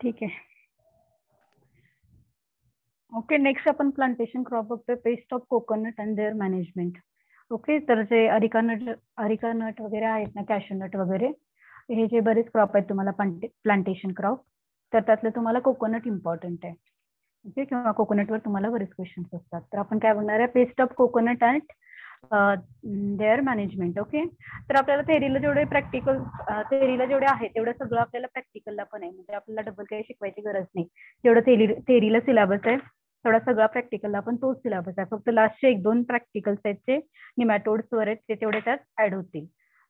ठीक आहे. Okay next आपण प्लांटेशन क्रॉप बघतोय. Pest of coconut and their management okay तर जे अरिका नट अरिका नट वगैरे आहेत ना कॅशू नट वगैरे हे जे बरेच क्रॉप आहेत तुम्हाला प्लांटेशन क्रॉप तर त्यातलं तुम्हाला कोकोनट इम्पॉर्टंट आहे. ओके किंवा कोकोनटवर तुम्हाला बरेच क्वेश्चन्स असतात. तर आपण काय बघणार आहे? Pest of coconut and their management okay तर आपल्याला थेरीला जेवढे प्रॅक्टिकल थेरीला जेवढे आहेत तेवढं सगळं आपल्याला प्रॅक्टिकलला पण आहे. म्हणजे आपल्याला डबल काही शिकवायची गरज नाही. जेवढं थेरी थेरीला सिलेबस आहे तेवढा सगळा प्रॅक्टिकलला पण तोच सिलेबस आहे. फक्त लास्टचे एक दोन प्रॅक्टिकल्स आहेत जे निमॅटोड्स वर आहेत ते तेवढे त्यात ऍड होतील.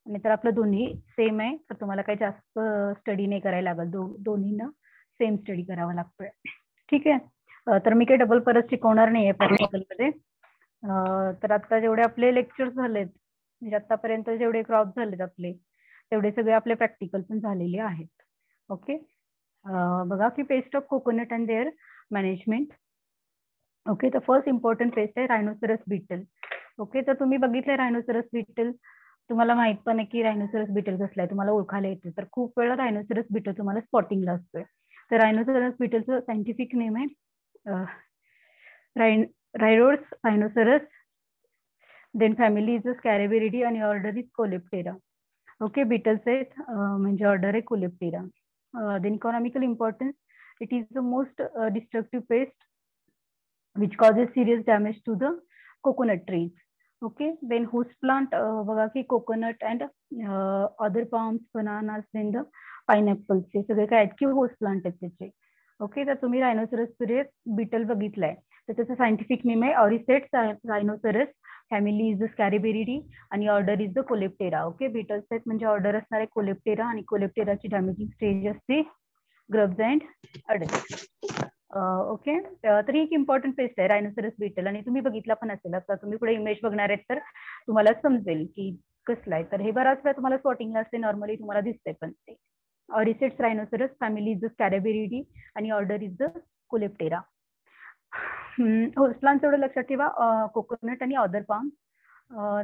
आणि तर आपलं दोन्ही सेम आहे. तर तुम्हाला काही जास्त स्टडी नाही करायला लागेल दो दोन्हीनं सेम स्टडी करावा लागतोय. ठीक आहे? तर मी काही डबल परत शिकवणार नाहीये प्रॅक्टिकलमध्ये तर आता जेवढे आपले लेक्चर्स झालेत म्हणजे आतापर्यंत जेवढे क्रॉप झालेत आपले तेवढे सगळे आपले प्रॅक्टिकल पण झालेले आहेत. ओके बघा की pest of coconut and their management okay तर फर्स्ट इम्पॉर्टंट पेस्ट आहे रायनोसरस बिटल ओके तर तुम्ही बघितलंय रायनोसरस बिटल तुम्हाला माहीत पण आहे की रायनोसरस बिटल कसला आहे? तुम्हाला ओळखायला येते. तर खूप वेळा रायनोसरस बिटल तुम्हाला स्पॉटिंगला असतोय. तर रायनोसरस बिटलचं सायंटिफिक नेम आहे रायन रायरोड्स rhinoceros then family is Scarabaeidae आणि order is Coleoptera okay beetles आहेत म्हणजे ऑर्डर आहे Coleoptera then economical importance it is the most destructive pest which causes serious damage to the coconut trees. Okay, then host plant, uh, बघा की coconut and other other palms, then the the सगळे काय आहेत? की host plant आहेत त्याचे. Okay तर तुम्ही रायनोसरस पिरियड बिटल बघितलाय. तर त्याचं सायंटिफिक नेम आहे Oryctes rhinoceros family is the Scarabaeidae आणि order is the Coleoptera okay beetle आहेत म्हणजे ऑर्डर असणार आहे कोलेप्टेरा आणि कोलेप्टेराची डॅमेजिंग स्टेज असते. ग्रब्स अँड अडल्ट ओके तर ही एक इम्पॉर्टंट पेस्ट आहे रायनोसरस बीटल आणि तुम्ही बघितला पण असेल आता तुम्ही पुढे इमेज बघणार आहेत तर तुम्हाला समजेल की कसला आहे. तर हे बराच वेळा तुम्हाला स्पॉटिंगला असते नॉर्मली तुम्हाला दिसते पण ते. Oryctes rhinoceros family is the Scarabaeidae आणि ऑर्डर इज द कोलेप्टेरा होस्टलांच एवढं लक्षात ठेवा. कोकोनट आणि अदर पाम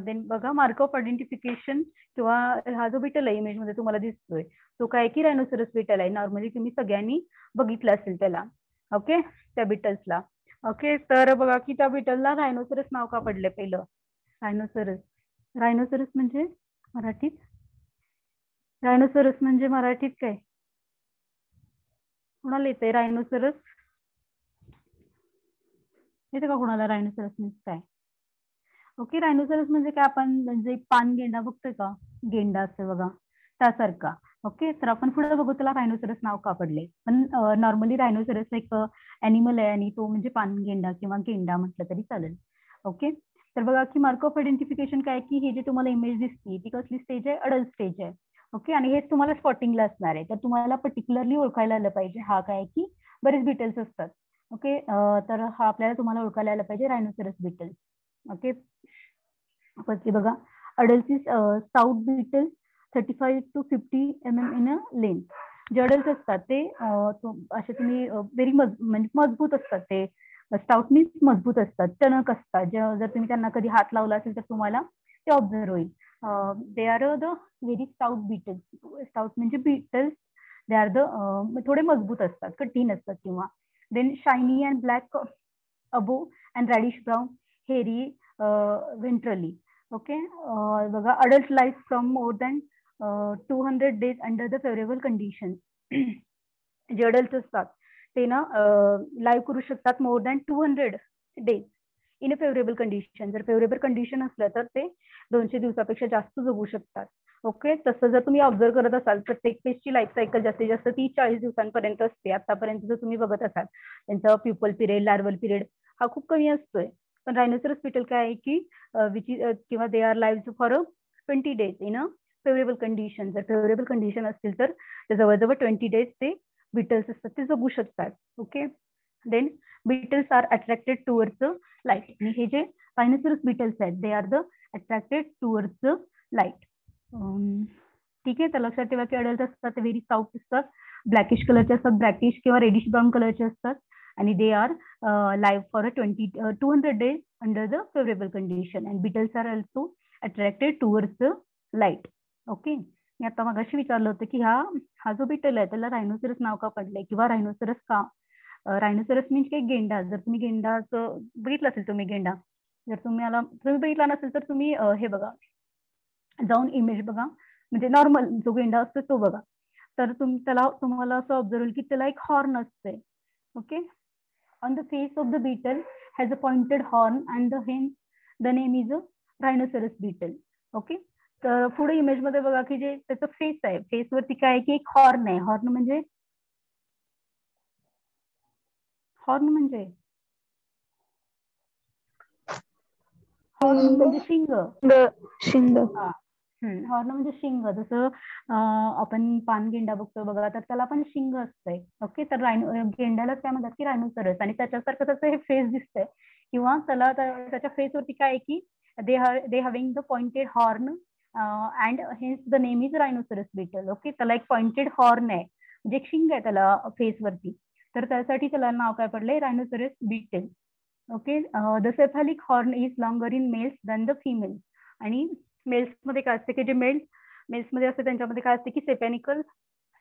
देन बघा मार्क ऑफ आयडेंटिफिकेशन किंवा हा जो बिटल आहे इमेजमध्ये तुम्हाला दिसतोय तो काय की रायनोसरस बिटल आहे. नॉर्मली तुम्ही सगळ्यांनी बघितलं असेल त्याला. ओके त्या बिटल्सला ओके तर बघा की त्या बिटलला रायनोसरस नाव का पडले पहिलं? रायनोसरस रायनोसरस म्हणजे मराठीत? रायनोसरस म्हणजे मराठीत काय? कोणाला येते रायनोसरस येते का कुणाला रायनोसरस मीन्स काय? ओके रायनोसरस म्हणजे काय आपण म्हणजे पान गेंडा बघतोय का? गेंडा असतो बघा त्यासारखा. ओके तर आपण पुढे बघू त्याला रायनोसरस नाव का पडले? पण नॉर्मली रायनोसरस एक अॅनिमल आहे आणि तो म्हणजे पानगेंडा किंवा गेंडा म्हटलं तरी चालेल. ओके तर बघा की मार्क ऑफ आयडेंटिफिकेशन काय की हे जे तुम्हाला इमेज दिसते ती कसली स्टेज आहे? अडल्ट स्टेज आहे. ओके आणि हेच तुम्हाला स्पॉटिंगला असणार आहे. तर तुम्हाला पर्टिक्युलरली ओळखायला आलं पाहिजे हा काय की बरेच डिटेल्स असतात. ओके? तर हा आपल्याला तुम्हाला ओळखायला आलं पाहिजे रायनोसरस बिटल ओके? फर्स्टली बघा. Adults is south beetle thirty five to fifty m m in a length जे अडल्ट असतात ते असे तुम्ही व्हेरी म्हणजे मजबूत असतात ते. स्टाउट मीन्स मजबूत असतात टणक असतात. जर तुम्ही त्यांना कधी हात लावला असेल तर तुम्हाला ते ऑब्झर्व होईल. They are the very stout beetles stout म्हणजे बीटल्स दे आर द थोडे मजबूत असतात कठीण असतात किंवा. then shiny and black above and reddish brown hairy ventrally okay बघा adult life from more than two hundred days under the favourable condition जे adult असतात ते ना लाईव्ह करू शकतात more than two hundred days in a favourable condition जर favourable condition असलं तर ते दोनशे दिवसापेक्षा जास्त जगू शकतात. ओके तसं जर तुम्ही ऑब्झर्व करत असाल प्रत्येक पेजची लाईफ सायकल जास्तीत जास्त ती चाळीस दिवसांपर्यंत असते. आतापर्यंत जर तुम्ही बघत असाल त्यांचा प्युपल पिरियड लार्वल पिरियड हा खूप कमी असतोय. पण रायनोसर हॉस्पिटल काय आहे की विच किंवा they are live for a twenty days in a favourable condition जर फेवरेबल कंडिशन असतील तर जवळजवळ ट्वेंटी डेज ते बिटल्स असतात ते जगू शकतात. Okay then beetles are attracted towards light आणि हे जे रायनोसरस बीटल्स आहेत they are the attracted towards light ठीक आहे तर लक्षात ठेवा की अडल्ट असतात ते व्हेरी साऊथ असतात ब्लॅकिश कलरचे असतात ब्लॅकिश किंवा रेडिश ब्राऊन कलरचे असतात आणि they are live for a twenty two hundred days under the favourable condition and beetles are also attracted towards light okay मी आता मगाशी विचारलं होतं की हा हा जो बीटल आहे त्याला रायनोसरस नाव का पडलंय? किंवा रायनोसरस का? रायनोसरस मीन्स काही गेंडा. जर तुम्ही गेंडाचं बघितलं असेल तुम्ही गेंडा, जर तुम्ही तुम्ही बघितला नसेल तर तुम्ही हे जाऊन इमेज म्हणजे नॉर्मल जो गेंडा तो बघा. तर तुम, त्याला तुम्हाला असं ऑब्झर्व एक हॉर्न असते okay on the face of the beetle has a pointed horn and the the name is a rhinoceros beetle okay तर पुढे इमेज मध्ये बघा की फेस आहे. फेस वरती आहे की एक हॉर्न आहे. हॉर्न हॉर्न म्हणजे? हॉर्न म्हणजे शिंग. शिंग हॉर्न म्हणजे शिंग. जसं आपण पान गेंडा बघतो बघा तर त्याला पण शिंग असतंय. ओके? तर रायनो गेंड्यालाच काय म्हणतात की रायनोसरस आणि त्याच्यासारखं त्याचं हे फेस दिसतंय. किंवा त्याला त्याच्या फेसवरती काय आहे की they they having the pointed horn and hence the name is rhinoceros beetle okay? त्याला एक पॉइंटेड हॉर्न आहे. म्हणजे एक शिंग आहे त्याला फेसवरती तर त्यासाठी त्याला नाव काय पडले rhinoceros beetle okay the cephalic horn is longer in males than the female आणि मेल्समध्ये काय असते की जे मेल्स मेल्समध्ये असते त्यांच्यामध्ये काय असते की सेपॅनिकल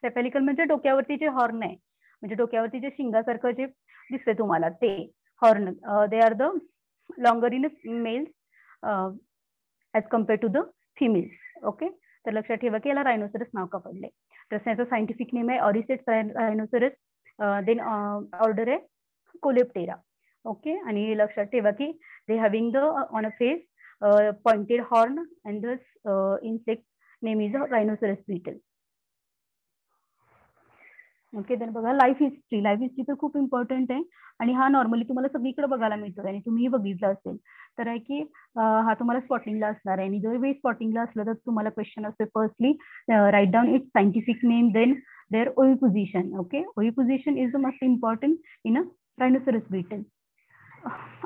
सेपॅनिकल म्हणजे डोक्यावरती जे हॉर्न आहे म्हणजे डोक्यावरती जे शिंगासारखं जे दिसते तुम्हाला ते horn they are the longer in males as compare to the females okay तर लक्षात ठेवा की याला रायनोसरस नाव का पडले तर याचं सायंटिफिक नेम आहे ऑरिसेट रायनोसरस देन ऑर्डर आहे कोलेप्टेरा. ओके आणि लक्षात ठेवा की they having the on a face pointed horn and the insect name is a rhinoceros beetle okay तर बघा लाईफ हिस्ट्री लाईफ हिस्ट्री तर खूप इम्पॉर्टंट आहे. आणि हा नॉर्मली तुम्हाला सगळीकडे बघायला मिळतो. आणि तुम्ही बघितला असेल. तर आहे की हा तुम्हाला स्पॉटिंगला असणार आहे. आणि जर वेळ स्पॉटिंगला असलं तर तुम्हाला क्वेश्चन असते firstly write down its scientific name then there oviposition okay oviposition is the most important in a rhinoceros beetle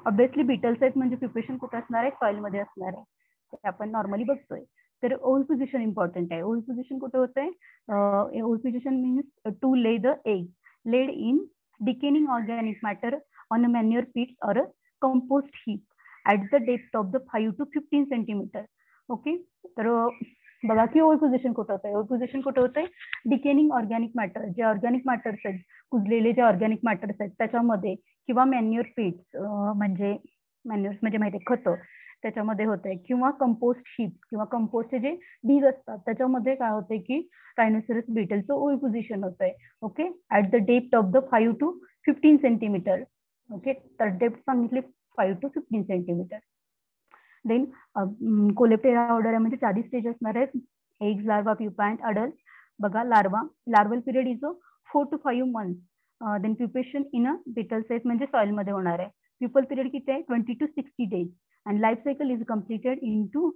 obviously beetles आहेत म्हणजे प्रिपरेशन कुठे असणार आहे? सॉइलमध्ये असणार आहे. ते आपण नॉर्मली बघतोय. तर ओल पोझिशन इम्पॉर्टंट आहे. ओल पोझिशन कुठे होतंय? Oviposition means to lay the egg laid in decaying organic matter on a manure pits or a compost heap at the depth of the five to fifteen centimetre okay तर बघा की ओल position कुठं होतंय? Oviposition कुठं होतंय? Decaying organic matter जे organic matters आहेत कुजलेले जे ऑर्गॅनिक मॅटर्स आहेत त्याच्यामध्ये किंवा मॅन्युअर पीट्स म्हणजे मॅन्युअर्स म्हणजे माहिती आहे खतं त्याच्यामध्ये होतंय. किंवा कंपोस्ट शीप किंवा कंपोस्टचे जे बीज असतात त्याच्यामध्ये काय होतंय की रायनोसरस बीटलचं ओल पोझिशन होतंय. Okay at the depth of the five to fifteen centimetre okay तर डेप्थ सांगितली five to fifteen centimetre then coleoptera order आहे म्हणजे चारही स्टेज असणार आहेत eggs larva pupa and adult बघा larva larval period is a four to five month then pupation in a beetle set म्हणजे सॉइलमध्ये होणार आहे. प्युपल पिरियड किती आहे? Twenty to sixty days and life cycle is completed in two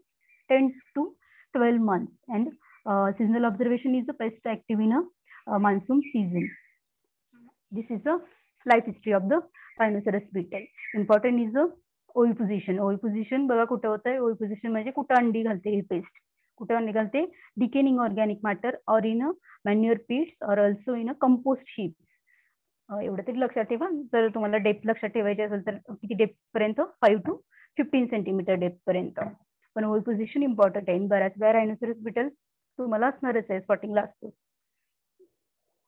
ten to twelve month and seasonal observation is a best active in a monsoon season this is a life history of the rhinoceros beetle important is a oviposition ओई position बघा कुठं होत आहे ओई position म्हणजे कुठं अंडी घालते ही पेस्ट कुठं अंडी घालते? Decaying organic matter or in a manure pits or also in a compost heap एवढं तरी लक्षात ठेवा. जर तुम्हाला डेप्थ लक्षात ठेवायची असेल तर किती डेप्थ पर्यंत? Five to fifteen centimetre depth पर्यंत. पण ओई पोझिशन इम्पॉर्टंट आहे. बऱ्याच वेळा रायनोसरस बिटल तुम्हाला असणारच आहे स्पॉटिंगला असतो.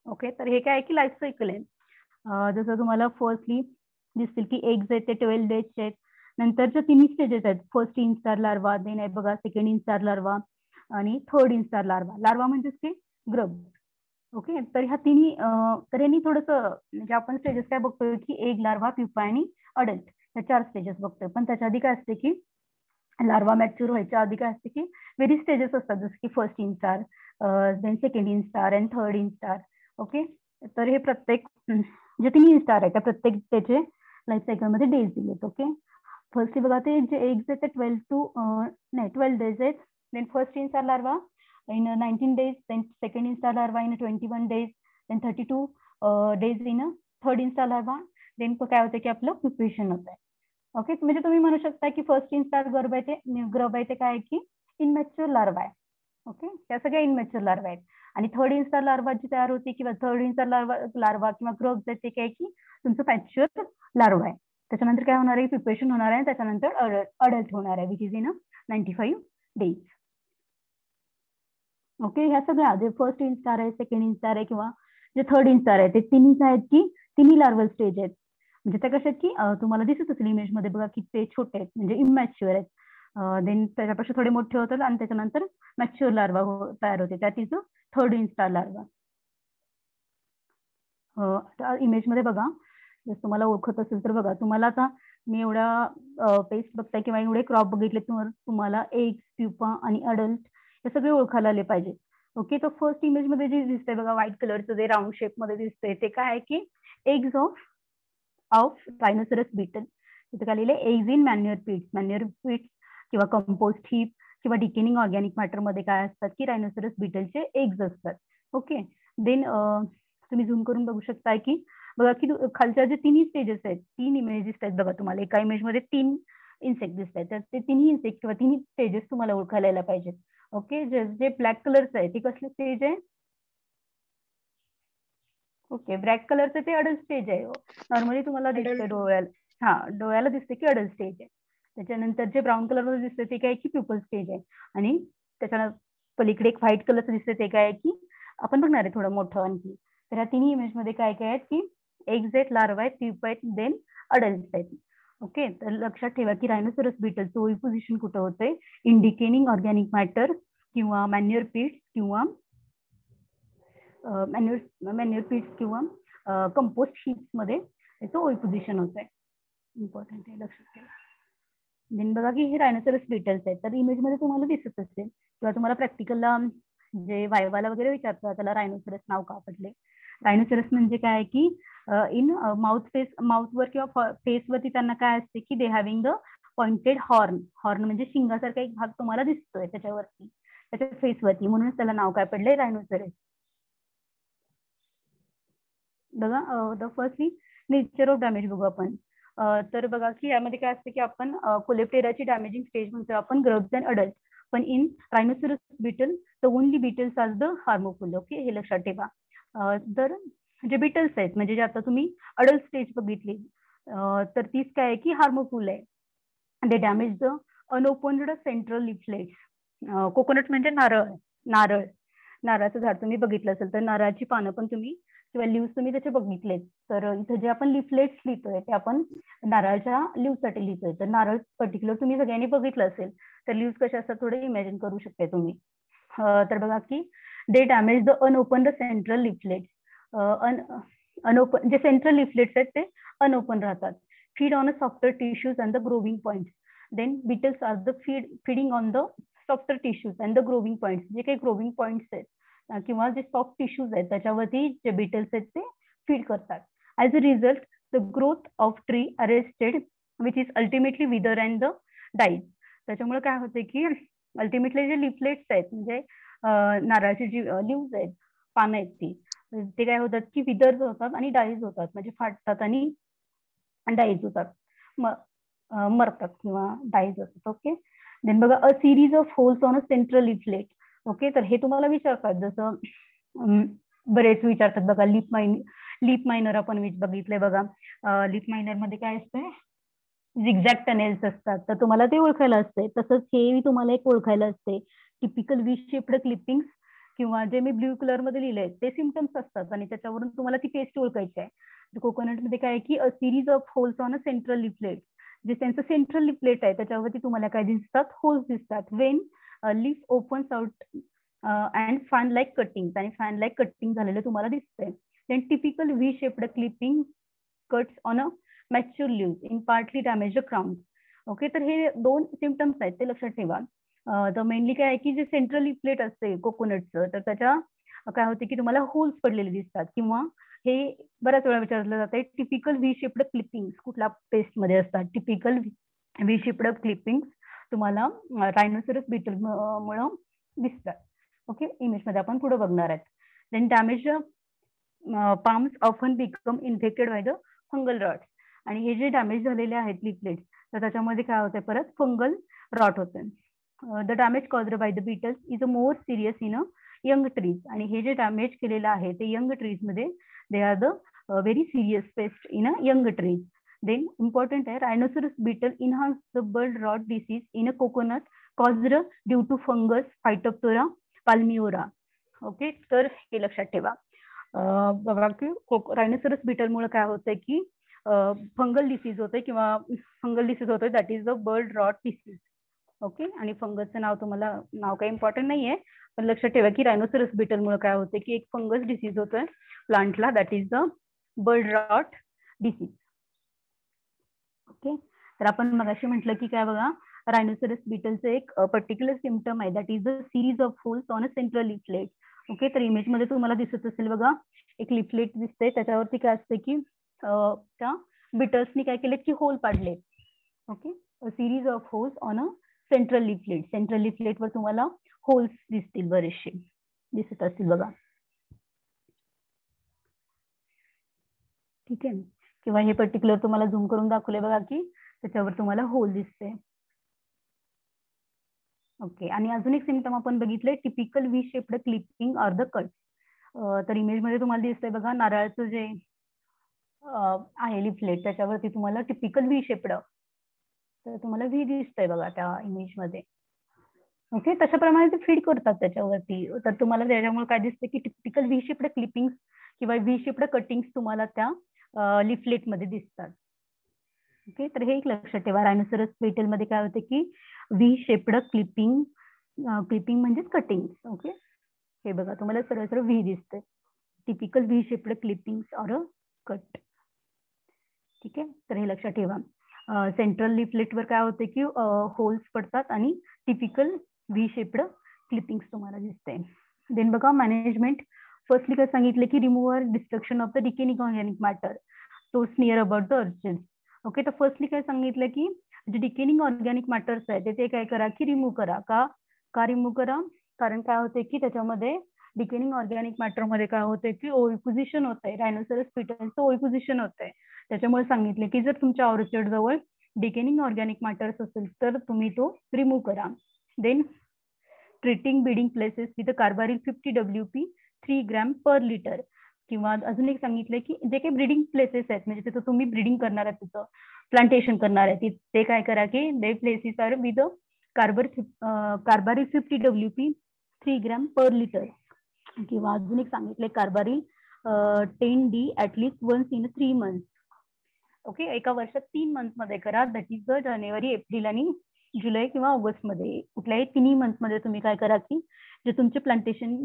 ओके तर हे काय आहे की लाईफ सायकल आहे. जसं तुम्हाला फर्स्टली दिसतील की एग्ज आहेत ते ट्वेल्व डेजचे आहेत. नंतरच्या तिन्ही स्टेजेस आहेत. फर्स्ट इन्स्टार लार्वा देन आहे बघा सेकंड इन्स्टार लार्वा आणि थर्ड इन्स्टार लार्वा लार्वा म्हणजेच ते ग्रब ओके तर ह्या तिन्ही तर यांनी थोडंसं म्हणजे आपण स्टेजेस काय बघतोय की एक लार्वा प्युपा आणि अडल्ट या चार स्टेजेस बघतोय. पण त्याच्या आधी काय असते की लार्वा मॅच्युअर व्हायच्या आधी काय असते की व्हेरी स्टेजेस असतात. जसं की first instar then second instar and third instar okay तर हे प्रत्येक जे तिन्ही स्टार आहे त्या प्रत्येक त्याचे लाईफ सायकलमध्ये डेज दिलेत. ओके फर्स्टली बघा ते जे एग्ज आहेत ते ट्वेल्व टू नाही ट्वेल्व डेज आहेत. Then first instar larva in nineteen days then second instar larva in twenty one days then thirty two days in third instar larva then काय होतं की आपलं प्रिपरेशन होत आहे ओके म्हणजे तुम्ही म्हणू शकता की फर्स्ट इन्स्टार गर्भ आहे ते ग्रब आहे ते काय की इनमॅच्युअर लार्वा आहे. ओके त्या सगळ्या इनमॅच्युअर लार्वा आहेत. आणि थर्ड इन्स्टार लार्वा जी तयार होते किंवा थर्ड इन्स्टार लार्वा लार्वा किंवा ग्रब्स आहेत ते काय की तुमचं मॅच्युअर लार्वा आहे. त्याच्यानंतर काय होणार आहे? प्रिपरेशन होणार आहे. त्याच्यानंतर अडल्ट होणार आहे which is in a ninety five days okay ह्या सगळ्या जे फर्स्ट इन्स्टार आहे सेकंड इन्स्टार आहे किंवा जे थर्ड इन्स्टार आहे ते तिन्हीच आहेत की तिन्ही लार्वल स्टेज आहेत. म्हणजे त्या कशा आहेत की तुम्हाला दिसत असेल इमेजमध्ये बघा की ते छोटे आहेत म्हणजे इमॅच्युअर आहेत. देन त्याच्यापेक्षा थोडे मोठे होतात आणि त्याच्यानंतर मॅच्युअर लार्वा हो, तयार होते. त्या तिचं थर्ड इन्स्टार लार्वा इमेजमध्ये बघा जर तुम्हाला ओळखत असेल तर बघा तुम्हाला आता मी एवढ्या पेस्ट बघताय किंवा एवढे क्रॉप बघितले तुम्हाला एग्स प्युपा आणि अडल्ट हे सगळे ओळखायला आले पाहिजे ओके तर फर्स्ट इमेजमध्ये जे दिसतंय बघा व्हाईट कलरचं जे राऊंड शेपमध्ये दिसतंय ते काय आहे की eggs of of rhinoceros beetle तिथे काय लिहिले eggs in manure pits manure pits किंवा कंपोस्ट हिप किंवा डिकेनिंग ऑर्गॅनिक मॅटरमध्ये काय असतात की रायनोसरस बीटलचे एग्ज असतात. ओके देन तुम्ही झूम करून बघू शकताय की बघा की खालच्या जे तिन्ही स्टेजेस आहेत तीन इमेज दिसत आहेत बघा तुम्हाला. एका इमेजमध्ये तीन इन्सेक्ट दिसत आहेत तर ते तिन्ही इन्सेक्ट किंवा तिन्ही स्टेजेस तुम्हाला ओळखायला पाहिजेत. ओके जे जे ब्लॅक कलरचं आहे ते कसलं स्टेज आहे? ओके ब्लॅक कलरचं ते अडल्ट स्टेज आहे. नॉर्मली तुम्हाला दिसतंय डोळ्याला. हा डोळ्याला दिसते की अडल्ट स्टेज आहे. त्याच्यानंतर जे ब्राऊन कलरमध्ये दिसतंय ते काय की प्युपल स्टेज आहे. आणि त्याच्या पलीकडे एक व्हाईट कलरचं दिसतंय ते काय की आपण बघणार आहे थोडं मोठं आणखी. तर ह्या तिन्ही इमेजमध्ये काय काय आहेत की एक्झेट लार्वा आहेत प्युप आहेत देन अडल्ट आहेत. ओके तर लक्षात ठेवा की रायनोसरस बीटल ओई पोझिशन कुठं होतंय? इंडिकेनिंग ऑर्गॅनिक मॅटर किंवा मॅन्युअर पीट्स किंवा मॅन्युअर मॅन्युअर पीट्स किंवा कंपोस्ट शीट्समध्ये त्याचं ओई पोझिशन होत आहे इम्पॉर्टंट आहे लक्षात ठेवा. देन बघा की हे रायनोसरस बीटल्स आहेत. तर इमेजमध्ये तुम्हाला दिसत असेल किंवा तुम्हाला प्रॅक्टिकलला जे वायवाला वगैरे विचारतात त्याला रायनोसरस नाव का पडले? रायनोसरस म्हणजे काय की इन माउथ फेस माउथवर किंवा फेसवरती त्यांना काय असते की they having the pointed horn horn म्हणजे शिंगासारखा एक भाग तुम्हाला दिसतोय त्याच्यावरती त्याच्या फेसवरती म्हणूनच त्याला नाव काय पडलंय? रायनोसरस बघा the firstly nature of damage बघू आपण. तर बघा की यामध्ये काय असतं की आपण कोलेप्टेराची डॅमेजिंग स्टेज म्हणतो आपण ग्रब्स अँड अडल्ट पण in rhinoceros beetle the only beetles are the harmful okay हे लक्षात ठेवा. तर जे बिटल्स आहेत. म्हणजे जे आता तुम्ही अडल्ट स्टेज बघितली तर तीच काय आहे की हार्मोफुल आहे. They damage the unopened central leaflets coconut म्हणजे नारळ नारळ. नारळाचं झाड तुम्ही बघितलं असेल तर नारळाची पानं पण तुम्ही किंवा लिव्स तुम्ही त्याचे बघितलेत. तर इथं जे आपण लिफलेट्स लिहितोय ते आपण नारळाच्या लिव्हसाठी लिहितोय. तर नारळ पर्टिक्युलर तुम्ही सगळ्यांनी बघितलं असेल तर लिव्स कशा असतात थोडे इमॅजिन करू शकते तुम्ही. तर बघा की they damage the unopen the central leaflet an unopen जे सेंट्रल लिफलेट्स आहेत ते अनओपन राहतात. Feed on a softer tissues and the growing points then beetles are the feed feeding on the softer tissues and the growing points जे काही growing points आहेत किंवा जे soft tissues आहेत त्याच्यावरती जे बिटल्स आहेत ते फीड करतात. As a result the growth of tree arrested which is ultimately wither and the dies त्याच्यामुळे काय होते की अल्टिमेटली जे लिफलेट्स आहेत म्हणजे नारळाची जी लिव्ज आहेत पानं आहेत ती ते काय होतात की विदर्ज होतात आणि डाईज होतात. म्हणजे फाटतात आणि डाईज होतात. मरतात किंवा डाईज होतात ओके देन बघा a series of holes on a central leaflet okay तर हे तुम्हाला विचारतात जसं बरेच विचारतात बघा लिप माइन लिप मायनर आपण बघितलंय बघा. लिप मायनरमध्ये काय असतंय? झिगझॅग टनेल्स असतात तर तुम्हाला ते ओळखायला असते. तसंच हे तुम्हाला एक ओळखायला असते. टिपिकल वी शेप्ड क्लिपिंग्स किंवा जे मी ब्ल्यू कलरमध्ये लिहिले ते सिमटम्स असतात आणि त्याच्यावरून तुम्हाला ती पेस्ट ओळखायची आहे. कोकोनटमध्ये काय की a series of holes on a central leaflet जे त्यांचं सेंट्रल लिपलेट आहे त्याच्यावरती तुम्हाला काय दिसतात? होल्स दिसतात. When leaf opens out and fan like cutting आणि फॅन लाईक कटिंग झालेलं तुम्हाला दिसतंय. Then typical V shaped clipping cuts on a mature leave in partly damage crown okay तर हे दोन सिमटम्स आहेत ते लक्षात ठेवा. तर मेनली काय आहे की जे सेंट्रल प्लेट असते कोकोनटचं तर त्याच्या काय होते की तुम्हाला होल्स पडलेले दिसतात. किंवा हे बऱ्याच वेळा विचारलं जाते टिपिकल व्ही शेप्ड क्लिपिंग कुठल्या पेस्टमध्ये असतात? टिपिकल व्ही शेप्ड क्लिपिंग तुम्हाला रायनोसरस बीटल मुळे दिसतात. ओके इमेजमध्ये आपण पुढे बघणार आहेत. Then damage palms often become infected by the fungal rots आणि हे जे डॅमेज झालेले आहेत लिपलेट्स तर त्याच्यामध्ये काय होतंय परत? फंगल रॉट होते the damage cause by the beetles is a more serious in a young trees आणि हे जे डॅमेज केलेलं आहे ते young ट्रीजमध्ये they are the very serious pest in a young trees then important आहे rhinoceros beetle enhance the bud rot disease in a coconut caused due to fungus Phytophthora palmivora okay तर हे लक्षात ठेवा. बघा की रायनोसरस बिटलमुळे काय होतंय की फंगल डिसीज होते किंवा फंगल डिसीज होतोय that is the bud rot disease okay आणि फंगसचं नाव तुम्हाला नाव काही इम्पॉर्टंट नाहीये. पण लक्षात ठेवा की रायनोसरस बिटलमुळे काय होते की एक फंगस डिसीज होतोय प्लांटला that is the bud rot disease okay तर आपण मगाशी म्हटलं की काय बघा रायनोसरस बिटलचं एक पर्टिक्युलर सिमटम आहे. That is the series of holes on a central leaflet okay तर इमेजमध्ये तुम्हाला दिसत असेल बघा एक लिफलेट दिसते त्याच्यावरती काय असते की त्या बिटल्सनी काय केलेत की होल पाडले okay series of holes on a central leaflet central leaflet वर तुम्हाला होल्स दिसतील बरेचसे. दिसत असतील बघा. ठीक आहे? किंवा हे पर्टिक्युलर तुम्हाला झूम करून दाखवले बघा की त्याच्यावर तुम्हाला होल दिसते ओके आणि अजून एक सिमटम आपण बघितलंय. Typical V shaped clipping or the cut तर इमेजमध्ये तुम्हाला दिसतंय बघा नारळाचं जे आहे लिफलेट त्याच्यावरती तुम्हाला टिपिकल व्ही शेपड तर तुम्हाला व्ही दिसतंय बघा त्या इमेजमध्ये. ओके तशाप्रमाणे ते फीड करतात त्याच्यावरती. तर तुम्हाला त्याच्यामुळे काय दिसतं की टिपिकल व्ही शेपड क्लिपिंग किंवा व्ही शेपड कटिंग्स तुम्हाला त्या लिफलेटमध्ये दिसतात. ओके तर हे एक लक्षात ठेवा. रायनोसरस पेटलमध्ये काय होते की व्ही शेपड क्लिपिंग क्लिपिंग म्हणजेच कटिंग ओके हे बघा तुम्हाला सरळ सरळ व्ही दिसते typical V shaped clipping or a cut ठीक आहे? तर हे लक्षात ठेवा. सेंट्रल लिफलेटवर काय होते की होल्स पडतात आणि टिपिकल व्ही शेपड क्लिपिंग्स तुम्हाला दिसते देन बघा मॅनेजमेंट फर्स्टली काय सांगितलं की removal destruction of the decaying organic matter to near about the urgence okay तर फर्स्टली काय सांगितलं की जे डिकेनिंग ऑर्गॅनिक मॅटर्स आहे ते काय करा की रिमूव्ह करा. का का रिमूव्ह करा? कारण काय होते की त्याच्यामध्ये डिकेनिंग ऑर्गॅनिक मॅटरमध्ये काय होते की ओई पोझिशन होत आहे रायनोसरस पिटलचं ओई पोझिशन होत आहे त्याच्यामुळे सांगितले की जर तुमच्या ऑर्चर्ड जवळ डिकेनिंग ऑर्गॅनिक मॅटर्स असेल तर तुम्ही तो रिमूव्ह करा. Then treating breeding places with carbaryl fifty W P three gram per litre किंवा अजून एक सांगितलं की जे काही ब्रिडिंग प्लेसेस आहेत म्हणजे तिथं तुम्ही ब्रिडिंग करणार आहे तिथं प्लांटेशन करणार आहे ते काय करा की they places are with carver carbaryl fifty W P three gram per litre किंवा अजून एक सांगितले carbaryl ten D at least once in three month okay? एका वर्षात तीन मंथमध्ये करा. That is the January April आणि जुलै किंवा ऑगस्टमध्ये कुठल्याही तिन्ही मंथमध्ये तुम्ही काय करा की जे तुमचे प्लांटेशन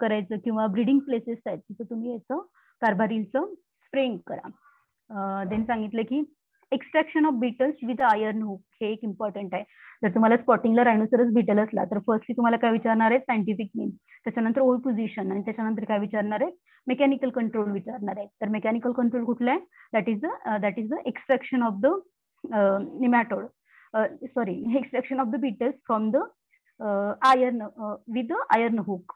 करायचं किंवा ब्रिडिंग प्लेसेस आहेत तिथं तुम्ही याचं कारभारीचं स्प्रेंग करा. देन सांगितलं की extraction of beetles with iron hook हे एक इम्पॉर्टंट आहे. जर तुम्हाला स्पॉटिंगला रायनोसरस बिटल असला तर फर्स्टली तुम्हाला काय विचारणार आहे? सायंटिफिक नेम त्याच्यानंतर ओल्ड पोझिशन आणि त्याच्यानंतर काय विचारणार आहे? मेकॅनिकल कंट्रोल विचारणार आहे. तर मेकॅनिकल कंट्रोल कुठलं आहे? That is the that is the extraction of the nematode sorry extraction of the beetles from the iron with the iron hook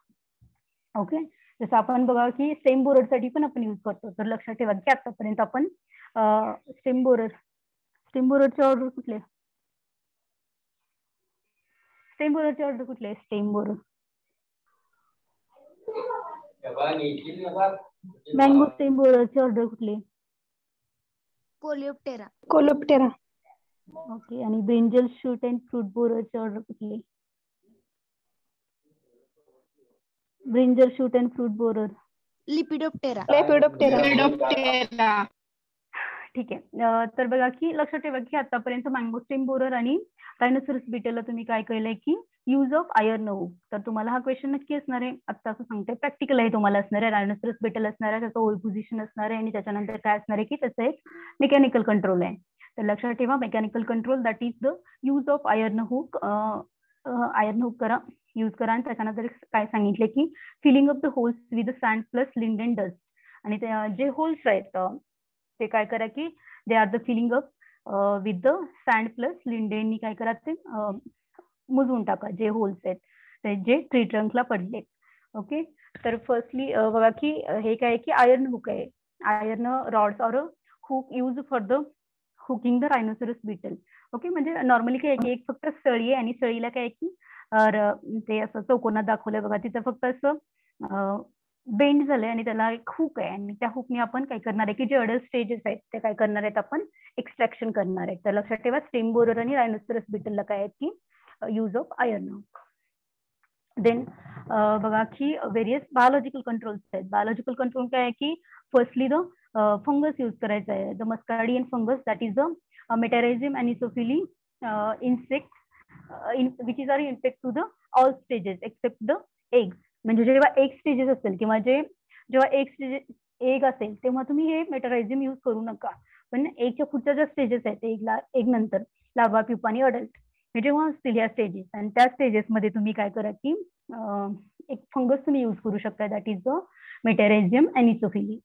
okay जसं आपण बघा की सेम बोरडसाठी पण आपण युज करतो. तर लक्षात ठेवा की आतापर्यंत आपण स्टेम बोरर स्टेम बोररचे ऑर्डर कुठले? स्टेम बोररचे ऑर्डर कुठले स्टेम बोरर मँगो स्टेम बोररचे ऑर्डर कुठले? कोलिओप्टेरा कोलोप्टेरा ओके आणि ब्रिंजल शूट अँड फ्रूट बोररचे ऑर्डर कुठले? Brinjal shoot and fruit borer lepidoptera lepidoptera ठीक आहे. तर बघा की लक्षात ठेवा की आतापर्यंत मँगोस्टेम बोरर आणि रायनोसरस बीटेला तुम्ही काय केलंय की यूज ऑफ आयर्न हुक तर तुम्हाला हा क्वेश्चन नक्की असणार आहे. आता असं सांगते प्रॅक्टिकल आहे तुम्हाला असणार आहे. रायनोसरस बीटल असणार आहे त्याचं ओल्ड पोझिशन असणार आहे आणि त्याच्यानंतर काय असणार आहे की त्याचं एक मेकॅनिकल कंट्रोल आहे. तर लक्षात ठेवा mechanical control that is the use of iron hook iron hook करा यूज करा. आणि त्याच्यानंतर काय सांगितले की filling of the holes with sand plus lindane dust आणि जे होल्स आहेत ते काय करा की they are the filling up with the sand plus लिंडेनी काय करा ते मुजवून टाका जे होल्स आहेत जे ट्री ट्रंकला पडले ओके तर फर्स्टली बघा की हे काय की आयर्न हुक आहे. Iron rods or hook use for the hooking the rhinoceros beetle okay म्हणजे नॉर्मली काय की एक फक्त सळी आहे आणि सळीला काय की ते असं चौकोनात दाखवलंय बघा तिथं फक्त असं बेंड झालंय आणि त्याला एक हुक आहे. आणि त्या हुकने आपण काय करणार आहे की जे अडल्ट स्टेजेस आहेत ते काय करणार आहेत आपण? एक्स्ट्रॅक्शन करणार आहेत. तर लक्षात ठेवा स्टेम बोरर आणि रायनोसरस बिटलला काय आहेत की यूज ऑफ आयर्न देन बघा की व्हेरियस बायोलॉजिकल कंट्रोल्स आहेत. बायोलॉजिकल कंट्रोल काय आहे की फर्स्टली द फंगस यूज करायचं आहे. The muscardine fungus that is the metarhizium आणि सोफिली insect which is are infect to the all stages except the eggs म्हणजे जेव्हा एक स्टेजेस असेल किंवा जे जेव्हा एक स्टेजेस एक असेल तेव्हा तुम्ही हे मेटरायझिम यूज करू नका. पण एकच्या पुढच्या ज्या स्टेजेस आहेत एगला एक नंतर लार्वा प्युपा आणि अडल्ट हे जेव्हा असतील या स्टेजेस आणि त्या स्टेजेसमध्ये तुम्ही काय करा की एक फंगस तुम्ही यूज करू शकता that is the metarhizium anisopliae